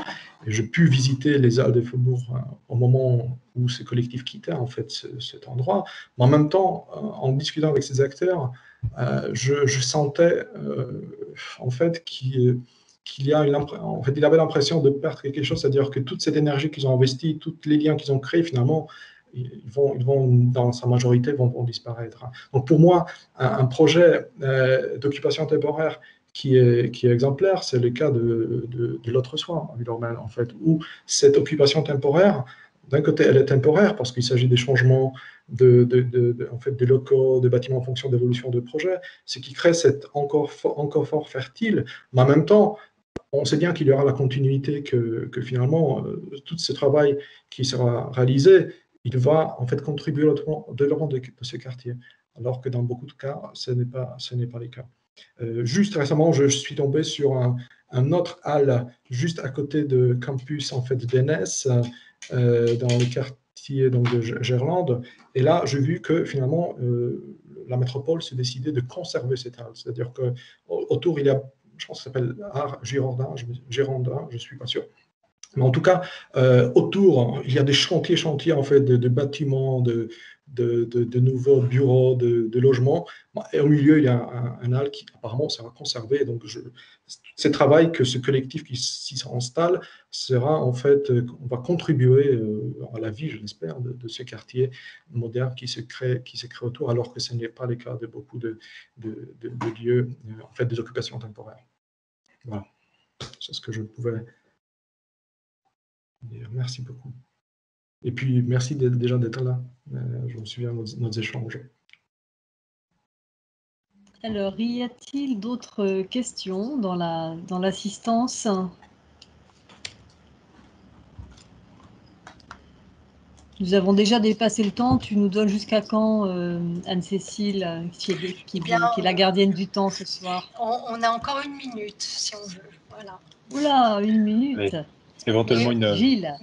J'ai pu visiter les halles des faubourgs hein, au moment où ce collectif quittait en fait cet endroit. Mais en même temps, euh, en discutant avec ces acteurs, euh, je, sentais en fait qu'il y a une, en fait, avait l'impression de perdre quelque chose, c'est-à-dire que toute cette énergie qu'ils ont investie, tous les liens qu'ils ont créés, finalement, ils vont, ils vont, dans sa majorité, vont, disparaître. Donc pour moi, un, projet euh, d'occupation temporaire qui est, exemplaire, c'est le cas de, de, l'autre soir, en fait, où cette occupation temporaire, d'un côté, elle est temporaire parce qu'il s'agit des changements de, de, en fait, des locaux, des bâtiments en fonction d'évolution de projet, ce qui crée cette encore, encore fort fertile, mais en même temps, on sait bien qu'il y aura la continuité, que, que finalement, euh, tout ce travail qui sera réalisé, il va en fait contribuer au développement de, ce quartier, alors que dans beaucoup de cas, ce n'est pas, ce n'est pas le cas. Euh, juste récemment, je suis tombé sur un, autre hall juste à côté de campus en fait d'ENS, euh, dans le quartier donc, de Gerlande. Et là, j'ai vu que finalement, euh, la métropole s'est décidée de conserver cette halle. C'est-à-dire qu'autour, il y a, je pense que ça s'appelle Art Girondin, Girondin, je ne suis pas sûr, mais en tout cas, euh, autour, il y a des chantiers, chantiers en fait, de, bâtiments, de, nouveaux bureaux, de, logements. Et au milieu, il y a un, hall qui apparemment sera conservé. Donc, c'est travail que ce collectif qui s'y s'installe sera en fait, on va contribuer euh, à la vie, je l'espère, de, ce quartier moderne qui se crée, qui se crée autour, alors que ce n'est pas le cas de beaucoup de, lieux, euh, en fait, des occupations temporaires. Voilà, c'est ce que je pouvais. Merci beaucoup. Et puis, merci déjà d'être là. Euh, je me souviens de nos, échanges. Alors, y a-t-il d'autres questions dans l'assistance la, dans Nous avons déjà dépassé le temps. Tu nous donnes jusqu'à quand, euh, Anne-Cécile, qui, qui, est la gardienne du temps ce soir? On, a encore une minute, si on veut. Voilà. Oula, une minute. Éventuellement, une, Gilles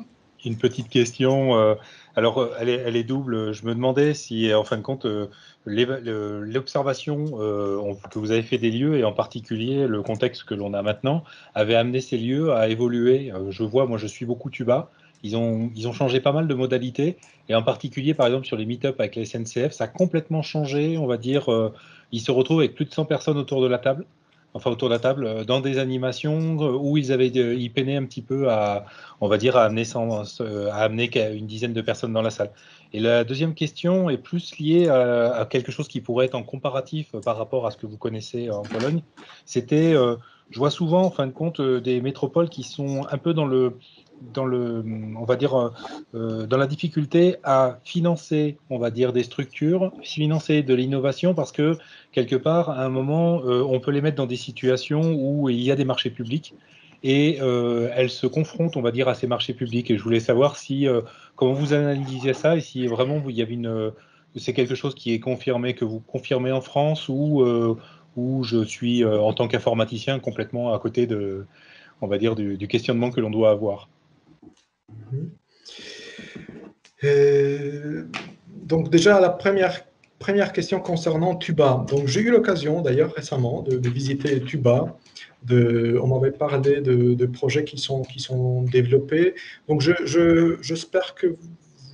une petite question. Euh, alors, euh, elle est, elle est, double. Je me demandais si, en fin de compte, euh, l'observation que vous avez fait des lieux, et en particulier le contexte que l'on a maintenant, avait amené ces lieux à évoluer. Je vois, moi, je suis beaucoup Tuba. Ils ont, ils ont changé pas mal de modalités, et en particulier, par exemple, sur les meet-up avec la SNCF, ça a complètement changé. On va dire, ils se retrouvent avec plus de 100 personnes autour de la table enfin autour de la table, euh, dans des animations euh, où ils avaient, euh, ils peinaient un petit peu à, on va dire, à amener, à amener une dizaine de personnes dans la salle. Et la deuxième question est plus liée à, quelque chose qui pourrait être en comparatif par rapport à ce que vous connaissez en Pologne. C'était, je vois souvent, en fin de compte, des métropoles qui sont un peu dans le, dans le, on va dire, dans la difficulté à financer, on va dire, des structures, financer de l'innovation parce que quelque part, à un moment, euh, on peut les mettre dans des situations où il y a des marchés publics et euh, elles se confrontent, on va dire, à ces marchés publics. Et je voulais savoir si, euh, comment vous analysez ça et si vraiment vous, y avait une, c'est quelque chose qui est confirmé, que vous confirmez en France ou où je suis, en tant qu'informaticien, complètement à côté de, on va dire, du, questionnement que l'on doit avoir. Donc déjà, la première Première question concernant Tuba. Donc, j'ai eu l'occasion d'ailleurs récemment de, visiter Tuba. On m'avait parlé de, projets qui sont, qui sont développés. Donc, j'espère je, j'espère que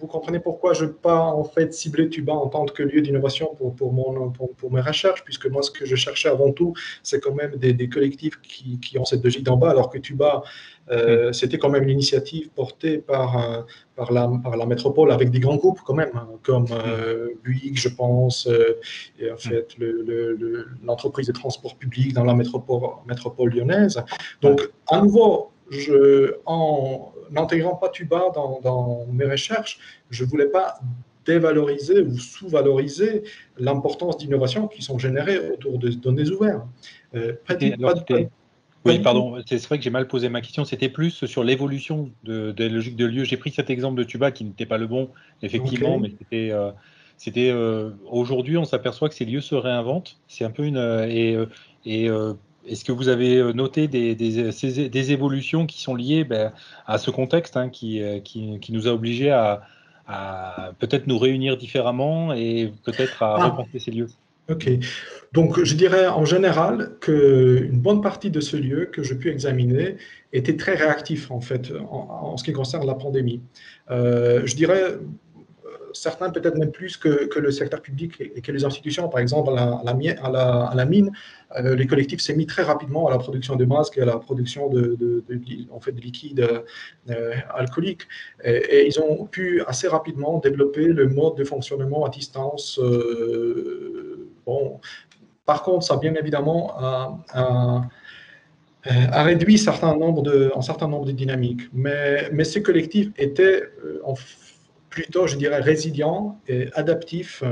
vous comprenez pourquoi je pas en fait ciblé Tuba en tant que lieu d'innovation pour, pour, mon, pour, mes recherches, puisque moi, ce que je cherchais avant tout, c'est quand même des, des collectifs qui, qui, ont cette logique d'en bas, alors que Tuba, euh, c'était quand même une initiative portée par, euh, par, la, par la métropole avec des grands groupes quand même, hein, comme euh, Buick, je pense, et en fait l'entreprise de transport public dans la métropole, métropole lyonnaise. Donc, à nouveau, je, en n'intégrant pas Tuba dans, mes recherches, je ne voulais pas dévaloriser ou sous-valoriser l'importance d'innovations qui sont générées autour de données ouvertes. Euh, oui, pardon, c'est vrai que j'ai mal posé ma question. C'était plus sur l'évolution de, des logiques de lieu. J'ai pris cet exemple de Tuba qui n'était pas le bon, effectivement, mais c'était. Euh, c'était euh, aujourd'hui, on s'aperçoit que ces lieux se réinventent. C'est un peu une et, et est-ce que vous avez euh, noté des, des, évolutions qui sont liées ben, à ce contexte hein, qui, euh, qui, qui, nous a obligés à, peut-être nous réunir différemment et peut-être à ah. repenser ces lieux? Ok. Donc, je dirais en général qu'une bonne partie de ce lieu que j'ai pu examiner était très réactif, en fait, en, ce qui concerne la pandémie. Euh, je dirais certains peut-être même plus que, que, le secteur public et que les institutions. Par exemple, à la, la, mine, euh, les collectifs s'est mis très rapidement à la production de masques et à la production de, en fait, de liquides euh, alcooliques. Et, ils ont pu assez rapidement développer le mode de fonctionnement à distance. Euh, bon. Par contre, ça bien évidemment a, a réduit certain nombre de, un certain nombre de dynamiques. Mais, mais ces collectifs étaient en plutôt, je dirais, résilient et adaptif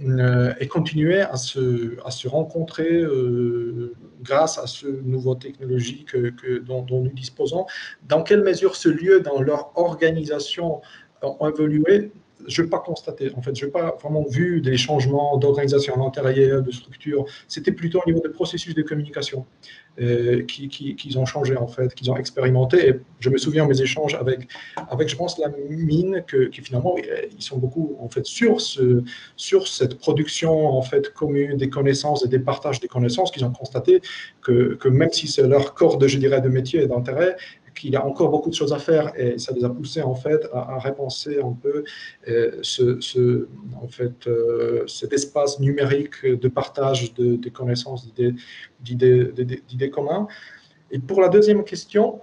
euh, et continuer à se, à se rencontrer euh, grâce à ce nouveau technologie que, dont, nous disposons. Dans quelle mesure ce lieu, dans leur organisation, ont évolué? Je n'ai pas constaté, en fait, je n'ai pas vraiment vu des changements d'organisation à l'intérieur, de structure. C'était plutôt au niveau des processus de communication euh, qu'ils qui, ont changé, en fait, qu'ils ont expérimenté. Et je me souviens mes échanges avec, avec je pense, la mine, que, qui finalement, ils sont beaucoup, en fait, sur, ce, sur cette production, en fait, commune des connaissances et des partages des connaissances, qu'ils ont constaté que, que même si c'est leur corps je dirais, de métier et d'intérêt, qu'il y a encore beaucoup de choses à faire et ça les a poussés en fait à, repenser un peu ce, en fait, cet espace numérique de partage de, connaissances, d'idées communes. Et pour la deuxième question,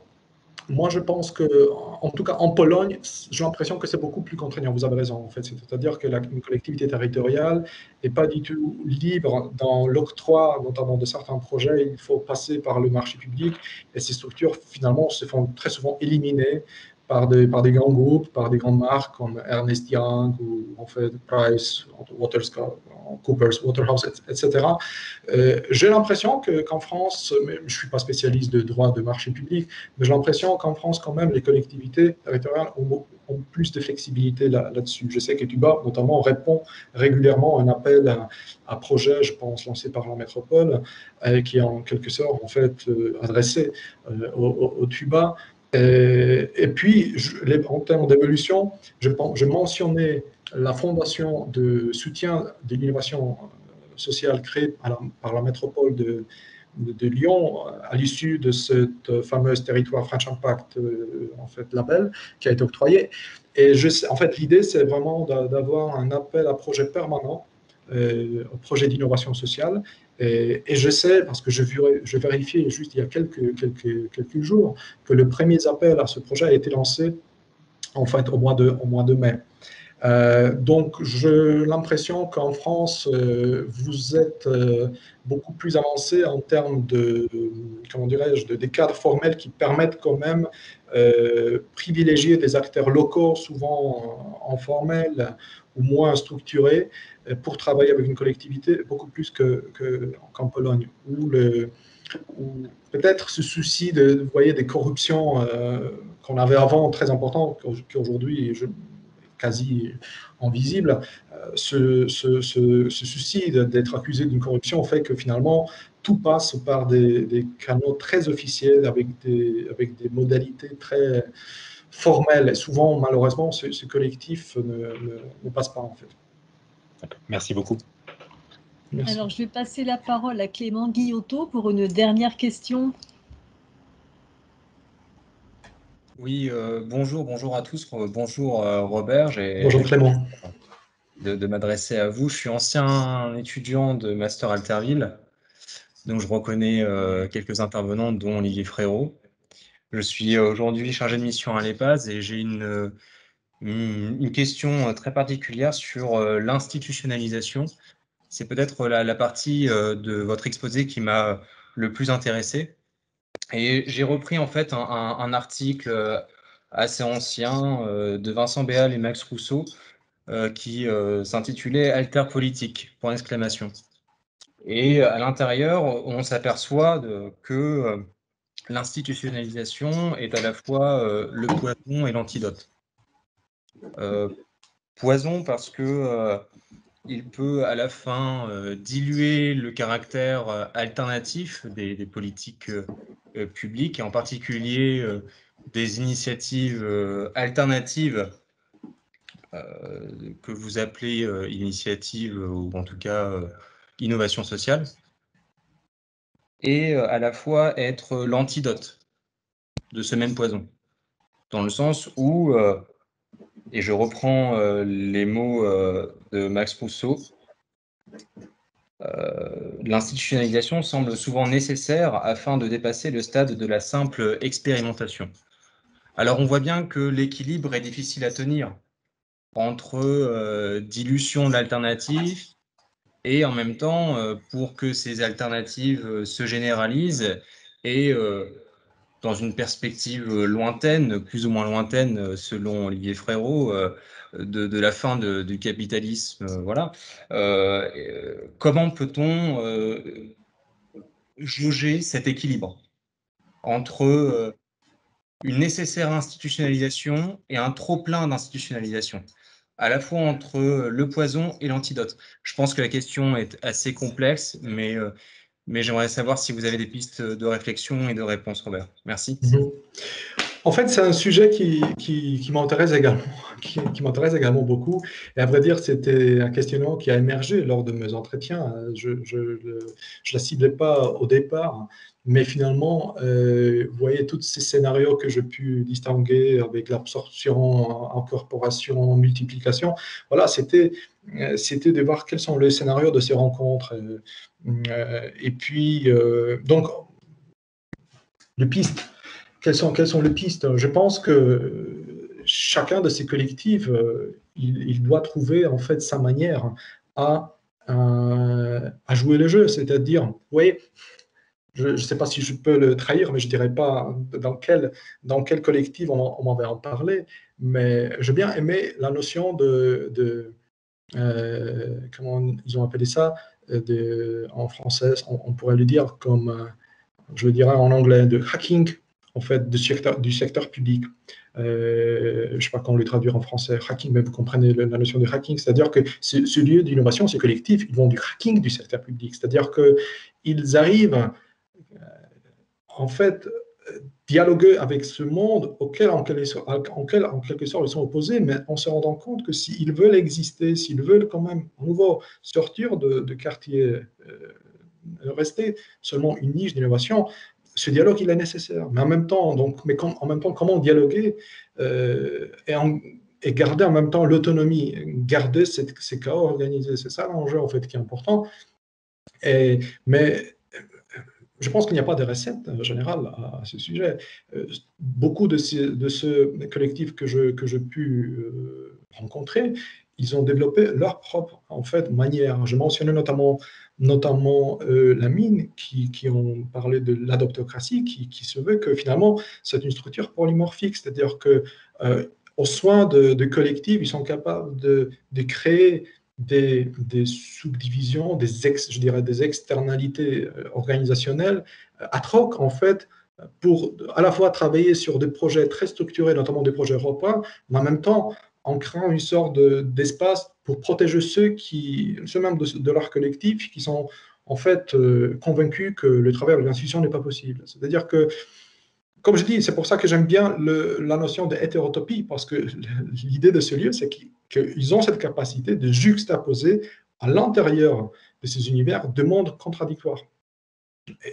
moi, je pense que, en tout cas, en Pologne, j'ai l'impression que c'est beaucoup plus contraignant. Vous avez raison, en fait. C'est-à-dire que la collectivité territoriale n'est pas du tout libre dans l'octroi, notamment de certains projets. Il faut passer par le marché public et ces structures, finalement, se font très souvent éliminer par des, grands groupes, par des grandes marques comme Ernest Young ou en fait Price, Waterscope, Coopers, Waterhouse, etc. Euh, j'ai l'impression qu'en France, je ne suis pas spécialiste de droit de marché public, mais j'ai l'impression qu'en France, quand même, les collectivités territoriales ont, plus de flexibilité là-dessus. je sais que Tuba, notamment, répond régulièrement à un appel à, un projet, je pense, lancé par la métropole, euh, qui est en quelque sorte, en fait, euh, adressé au Tuba et, puis, en termes d'évolution, je, je, mentionnais la fondation de soutien de l'innovation sociale créée par la, métropole de, Lyon à l'issue de cette fameuse territoire French Impact euh, en fait, label qui a été octroyé. Et en fait, l'idée, c'est vraiment d'avoir un appel à projet permanent, euh, au projet d'innovation sociale, et, je sais, parce que je, je vérifiais juste il y a quelques, jours, que le premier appel à ce projet a été lancé en au mois de, au mois de mai. Euh, donc, j'ai l'impression qu'en France, euh, vous êtes euh, beaucoup plus avancé en termes de, comment dirais-je, de, des cadres formels qui permettent quand même privilégier des acteurs locaux, souvent informels ou moins structurés, pour travailler avec une collectivité beaucoup plus qu'en Pologne, où, le, peut-être ce souci de, voyez, des corruptions euh, qu'on avait avant très important, qui aujourd'hui est quasi invisible, euh, ce, ce, souci d'être accusé d'une corruption fait que finalement tout passe par des, canaux très officiels avec des, avec des modalités très formelles. Et souvent, malheureusement, ce, collectif ne, ne passe pas en fait. Merci beaucoup. Alors, je vais passer la parole à Clément Guillotot pour une dernière question. Oui, euh, bonjour, bonjour à tous. Bonjour euh, Robert. Bonjour Clément. De, m'adresser à vous. Je suis ancien étudiant de Master Alterville, donc je reconnais euh, quelques intervenants, dont Olivier Frérot. Je suis aujourd'hui chargé de mission à l'EPAS et j'ai une, une question très particulière sur l'institutionnalisation c'est peut-être la, partie euh, de votre exposé qui m'a le plus intéressé. Et j'ai repris en fait un, article euh, assez ancien euh, de Vincent Béal et Max Rousseau qui s'intitulait Alter politique, point d'exclamation. Et à l'intérieur, on s'aperçoit que l'institutionnalisation est à la fois le poison et l'antidote. poison parce que il peut à la fin euh, diluer le caractère euh, alternatif des, politiques euh, et en particulier des initiatives alternatives que vous appelez initiatives ou en tout cas innovation sociale, et à la fois être l'antidote de ce même poison, dans le sens où et je reprends euh, les mots euh, de Max Rousseau. Euh, l'institutionnalisation semble souvent nécessaire afin de dépasser le stade de la simple expérimentation. Alors on voit bien que l'équilibre est difficile à tenir entre dilution d'alternatives et en même temps, pour que ces alternatives se généralisent et dans une perspective euh, lointaine, plus ou moins lointaine, euh, selon Olivier Frérot, euh, de, la fin du capitalisme. voilà. comment peut-on jauger cet équilibre entre une nécessaire institutionnalisation et un trop-plein d'institutionnalisation à la fois entre le poison et l'antidote? Je pense que la question est assez complexe, mais mais j'aimerais savoir si vous avez des pistes de réflexion et de réponse, Robert. Merci. Mhm. En fait, c'est un sujet qui, qui, m'intéresse également, qui, m'intéresse également beaucoup. Et à vrai dire, c'était un questionnement qui a émergé lors de mes entretiens. Je ne la ciblais pas au départ, mais finalement, euh, vous voyez tous ces scénarios que j'ai pu distinguer avec l'absorption, incorporation, multiplication. Voilà, c'était euh, c'était de voir quels sont les scénarios de ces rencontres. Euh, et puis, donc, les pistes. Quelles sont, quelles sont les pistes? Je pense que chacun de ces collectifs, il, doit trouver en fait sa manière à, à jouer le jeu. C'est-à-dire, oui, je ne sais pas si je peux le trahir, mais je ne dirais pas dans quel, dans quel collectif on, on va en parler, mais j'ai bien aimé la notion de, de euh, comment ils ont appelé ça, de, en français, on, pourrait le dire comme, euh, je dirais en anglais, de hacking, en fait, du secteur, public. Euh, je ne sais pas comment le traduire en français, hacking, mais vous comprenez la notion de hacking, c'est-à-dire que ce, lieu d'innovation, c'est collectif, ils vont du hacking du secteur public, c'est-à-dire qu'ils arrivent en fait, dialoguer avec ce monde auquel en, quelque sorte ils sont opposés, mais en se rendant compte que s'ils veulent exister, s'ils veulent quand même à nouveau sortir de, quartiers, euh, rester seulement une niche d'innovation, ce dialogue il est nécessaire. Mais en même temps, donc, mais en même temps, comment dialoguer euh, et, garder en même temps l'autonomie, garder ces chaos organisés, c'est ça l'enjeu en fait qui est important. Mais je pense qu'il n'y a pas de recette euh, générale à, ce sujet. Euh, beaucoup de, ces, de ceux collectifs que je que j'ai pu euh, rencontrer, ils ont développé leur propre en fait manière. Je mentionnais notamment notamment la mine qui, qui, ont parlé de l'adoptocratie, qui, qui, se veut que finalement c'est une structure polymorphique, c'est-à-dire que aux soins de, de collectifs, ils sont capables de, de créer des, subdivisions, des, ex, je dirais, des externalités euh, organisationnelles euh, à troc, en fait, pour à la fois travailler sur des projets très structurés, notamment des projets européens, mais en même temps en créant une sorte d'espace pour protéger ceux, qui, ceux même de, leur collectif qui sont en fait euh, convaincus que le travail avec l'institution n'est pas possible. C'est-à-dire que comme je dis, c'est pour ça que j'aime bien la notion de hétérotopie, parce que l'idée de ce lieu, c'est qu'ils ont cette capacité de juxtaposer à l'intérieur de ces univers deux mondes contradictoires.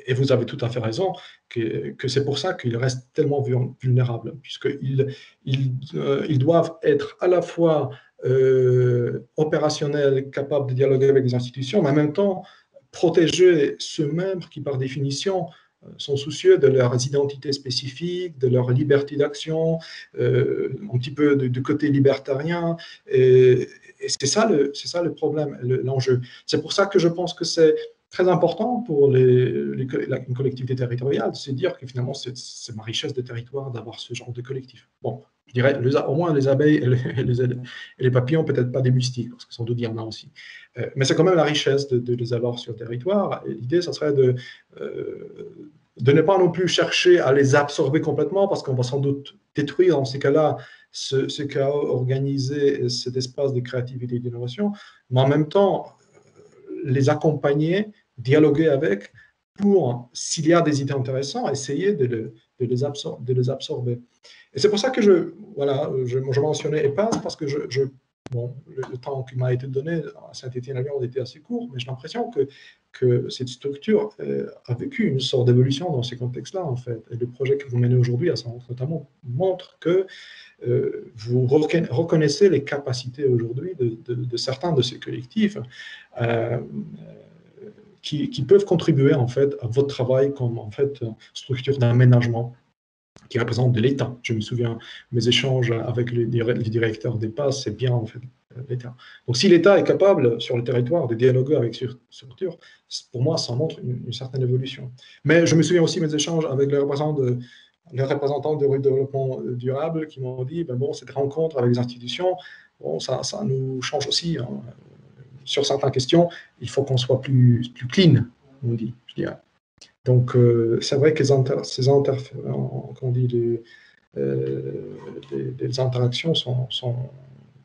Et vous avez tout à fait raison que, c'est pour ça qu'ils restent tellement vulnérables, puisqu'ils ils, euh, ils doivent être à la fois euh, opérationnels, capables de dialoguer avec les institutions, mais en même temps protéger ceux-mêmes qui, par définition, sont soucieux de leurs identités spécifiques, de leur liberté d'action, euh, un petit peu du côté libertarien. Et, c'est ça, le, ça le problème, l'enjeu. c'est pour ça que je pense que c'est très important pour les, une collectivité territoriale de se dire que finalement, c'est ma richesse de territoire d'avoir ce genre de collectif. Bon, je dirais, au moins les abeilles et les, et les papillons, peut-être pas des moustiques, parce que sans doute il y en a aussi. Euh, mais c'est quand même la richesse de, les avoir sur le territoire. Et l'idée, ça serait de, euh, de ne pas non plus chercher à les absorber complètement, parce qu'on va sans doute détruire dans ces cas-là ce, ce chaos organisé, cet espace de créativité et d'innovation, mais en même temps, les accompagner, dialoguer avec, pour, s'il y a des idées intéressantes, essayer de, les, absorber. Et c'est pour ça que je, voilà, je, mentionnais EPAS, parce que je Bon, le, temps qui m'a été donné à Saint-Étienne-Avion était assez court, mais j'ai l'impression que, que cette structure euh, a vécu une sorte d'évolution dans ces contextes-là, en fait. Et le projet que vous menez aujourd'hui à Centre, notamment, montre que euh, vous reconnaissez les capacités aujourd'hui de, certains de ces collectifs euh, qui, peuvent contribuer, en fait, à votre travail comme, en fait, structure d'aménagement qui représente de l'État. Je me souviens, mes échanges avec les, directeurs des passes, c'est bien en fait l'État. Donc si l'État est capable sur le territoire de dialoguer avec ces structures, pour moi, ça montre une, certaine évolution. Mais je me souviens aussi mes échanges avec les représentants de, les développement durable qui m'ont dit, ben bon, cette rencontre avec les institutions, bon, ça, ça nous change aussi. Hein. Sur certaines questions, il faut qu'on soit plus, clean, on dit. Donc, euh, c'est vrai que ces, inter les, euh, les, interactions sont, sont,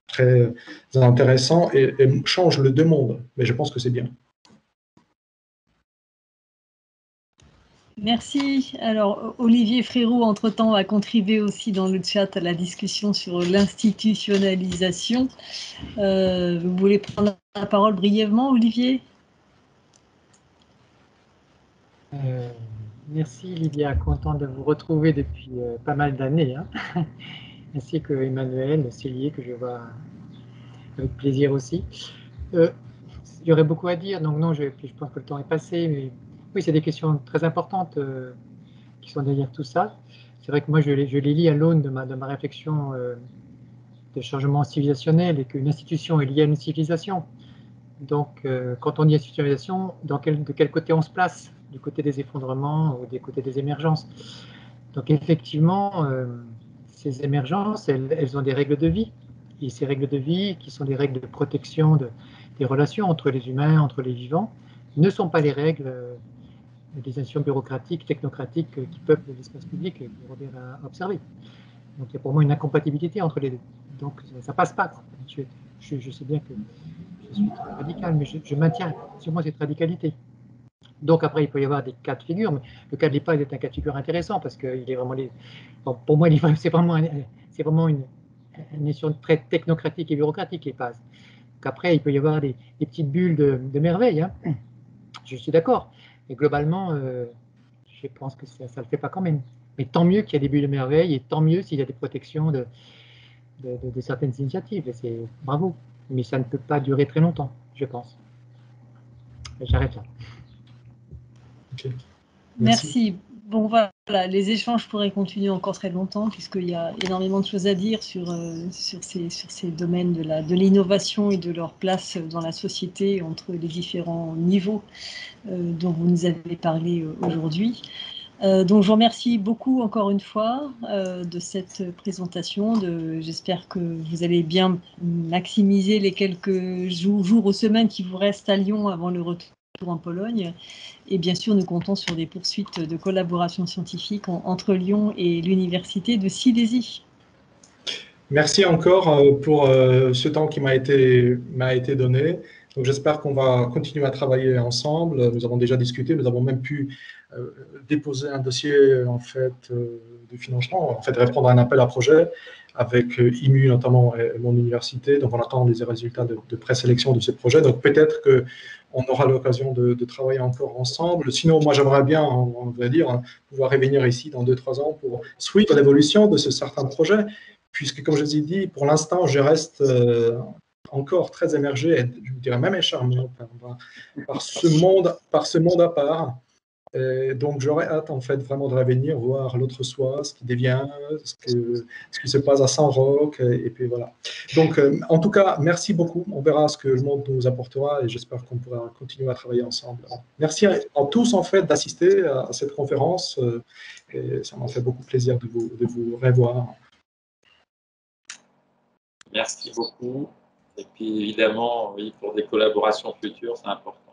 très intéressantes et, changent le deux mondes. Mais je pense que c'est bien. Merci. Alors, Olivier Frérot, entre-temps, a contribué aussi dans le chat à la discussion sur l'institutionnalisation. Euh, vous voulez prendre la parole brièvement, Olivier? Euh, Merci, Lydia. Content de vous retrouver depuis euh, pas mal d'années, hein. ainsi que Emmanuel Célier, que je vois avec plaisir aussi. il y aurait beaucoup à dire, donc non, je, je pense que le temps est passé, mais oui, c'est des questions très importantes euh, qui sont derrière tout ça. C'est vrai que moi, je les, lis à l'aune de ma, réflexion euh, de changement civilisationnel et qu'une institution est liée à une civilisation. Donc, euh, quand on dit institutionnalisation, de quel côté on se place? Du côté des effondrements ou des côtés des émergences? Donc, effectivement, ces émergences, elles, ont des règles de vie. Et ces règles de vie, qui sont des règles de protection de, des relations entre les humains, entre les vivants, ne sont pas les règles institutions bureaucratiques, technocratiques qui peuplent l'espace public que Robert a observé. Donc il y a pour moi une incompatibilité entre les deux. Donc ça ne passe pas. Je, sais bien que je suis très radical, mais je, maintiens sur moi cette radicalité. Donc après, il peut y avoir des cas de figure, mais le cas de l'EHPAD est un cas de figure intéressant parce qu'il est vraiment pour moi, c'est vraiment, vraiment une, une très technocratique et bureaucratique, l'EHPAD. Donc après, il peut y avoir des, petites bulles de, de merveille. Hein. Je suis d'accord. Et globalement, euh, je pense que ça ne le fait pas quand même. Mais tant mieux qu'il y a des bulles de merveille et tant mieux s'il y a des protections de, de, certaines initiatives. Et c'est bravo. Mais ça ne peut pas durer très longtemps, je pense. J'arrête là. Merci. Bon, voilà, les échanges pourraient continuer encore très longtemps, puisqu'il y a énormément de choses à dire sur, euh, ces, domaines de l'innovation et de leur place dans la société entre les différents niveaux euh, dont vous nous avez parlé euh, aujourd'hui. donc, je vous remercie beaucoup encore une fois de cette présentation. J'espère que vous allez bien maximiser les quelques jours ou semaines qui vous restent à Lyon avant le retour en Pologne. Et bien sûr, nous comptons sur des poursuites de collaboration scientifique entre Lyon et l'Université de Silésie. Merci encore euh, pour euh, ce temps qui m'a été, donné. J'espère qu'on va continuer à travailler ensemble. Nous avons déjà discuté, nous avons même pu euh, déposer un dossier en fait de financement, en fait répondre à un appel à projet avec IMU notamment et mon université. Donc on attend les résultats de, de présélection de ce projet. Donc peut-être que on aura l'occasion de, travailler encore ensemble. Sinon, moi, j'aimerais bien, on, va dire, pouvoir revenir ici dans 2-3 ans pour suivre l'évolution de ce certain projet, puisque, comme je vous ai dit, pour l'instant, je reste euh, encore très émergé, et je dirais même écharmé par, ce monde, par ce monde à part donc j'aurais hâte en fait vraiment de revenir voir l'autre soir, ce qui devient, ce, qui se passe à Saint-Roch, et, puis voilà. Donc euh, en tout cas, merci beaucoup. On verra ce que le monde nous apportera et j'espère qu'on pourra continuer à travailler ensemble. Merci à, tous en fait d'assister à, cette conférence euh, ça m'a fait beaucoup plaisir de vous, de vous revoir. Merci beaucoup. Et puis évidemment, oui, pour des collaborations futures, c'est important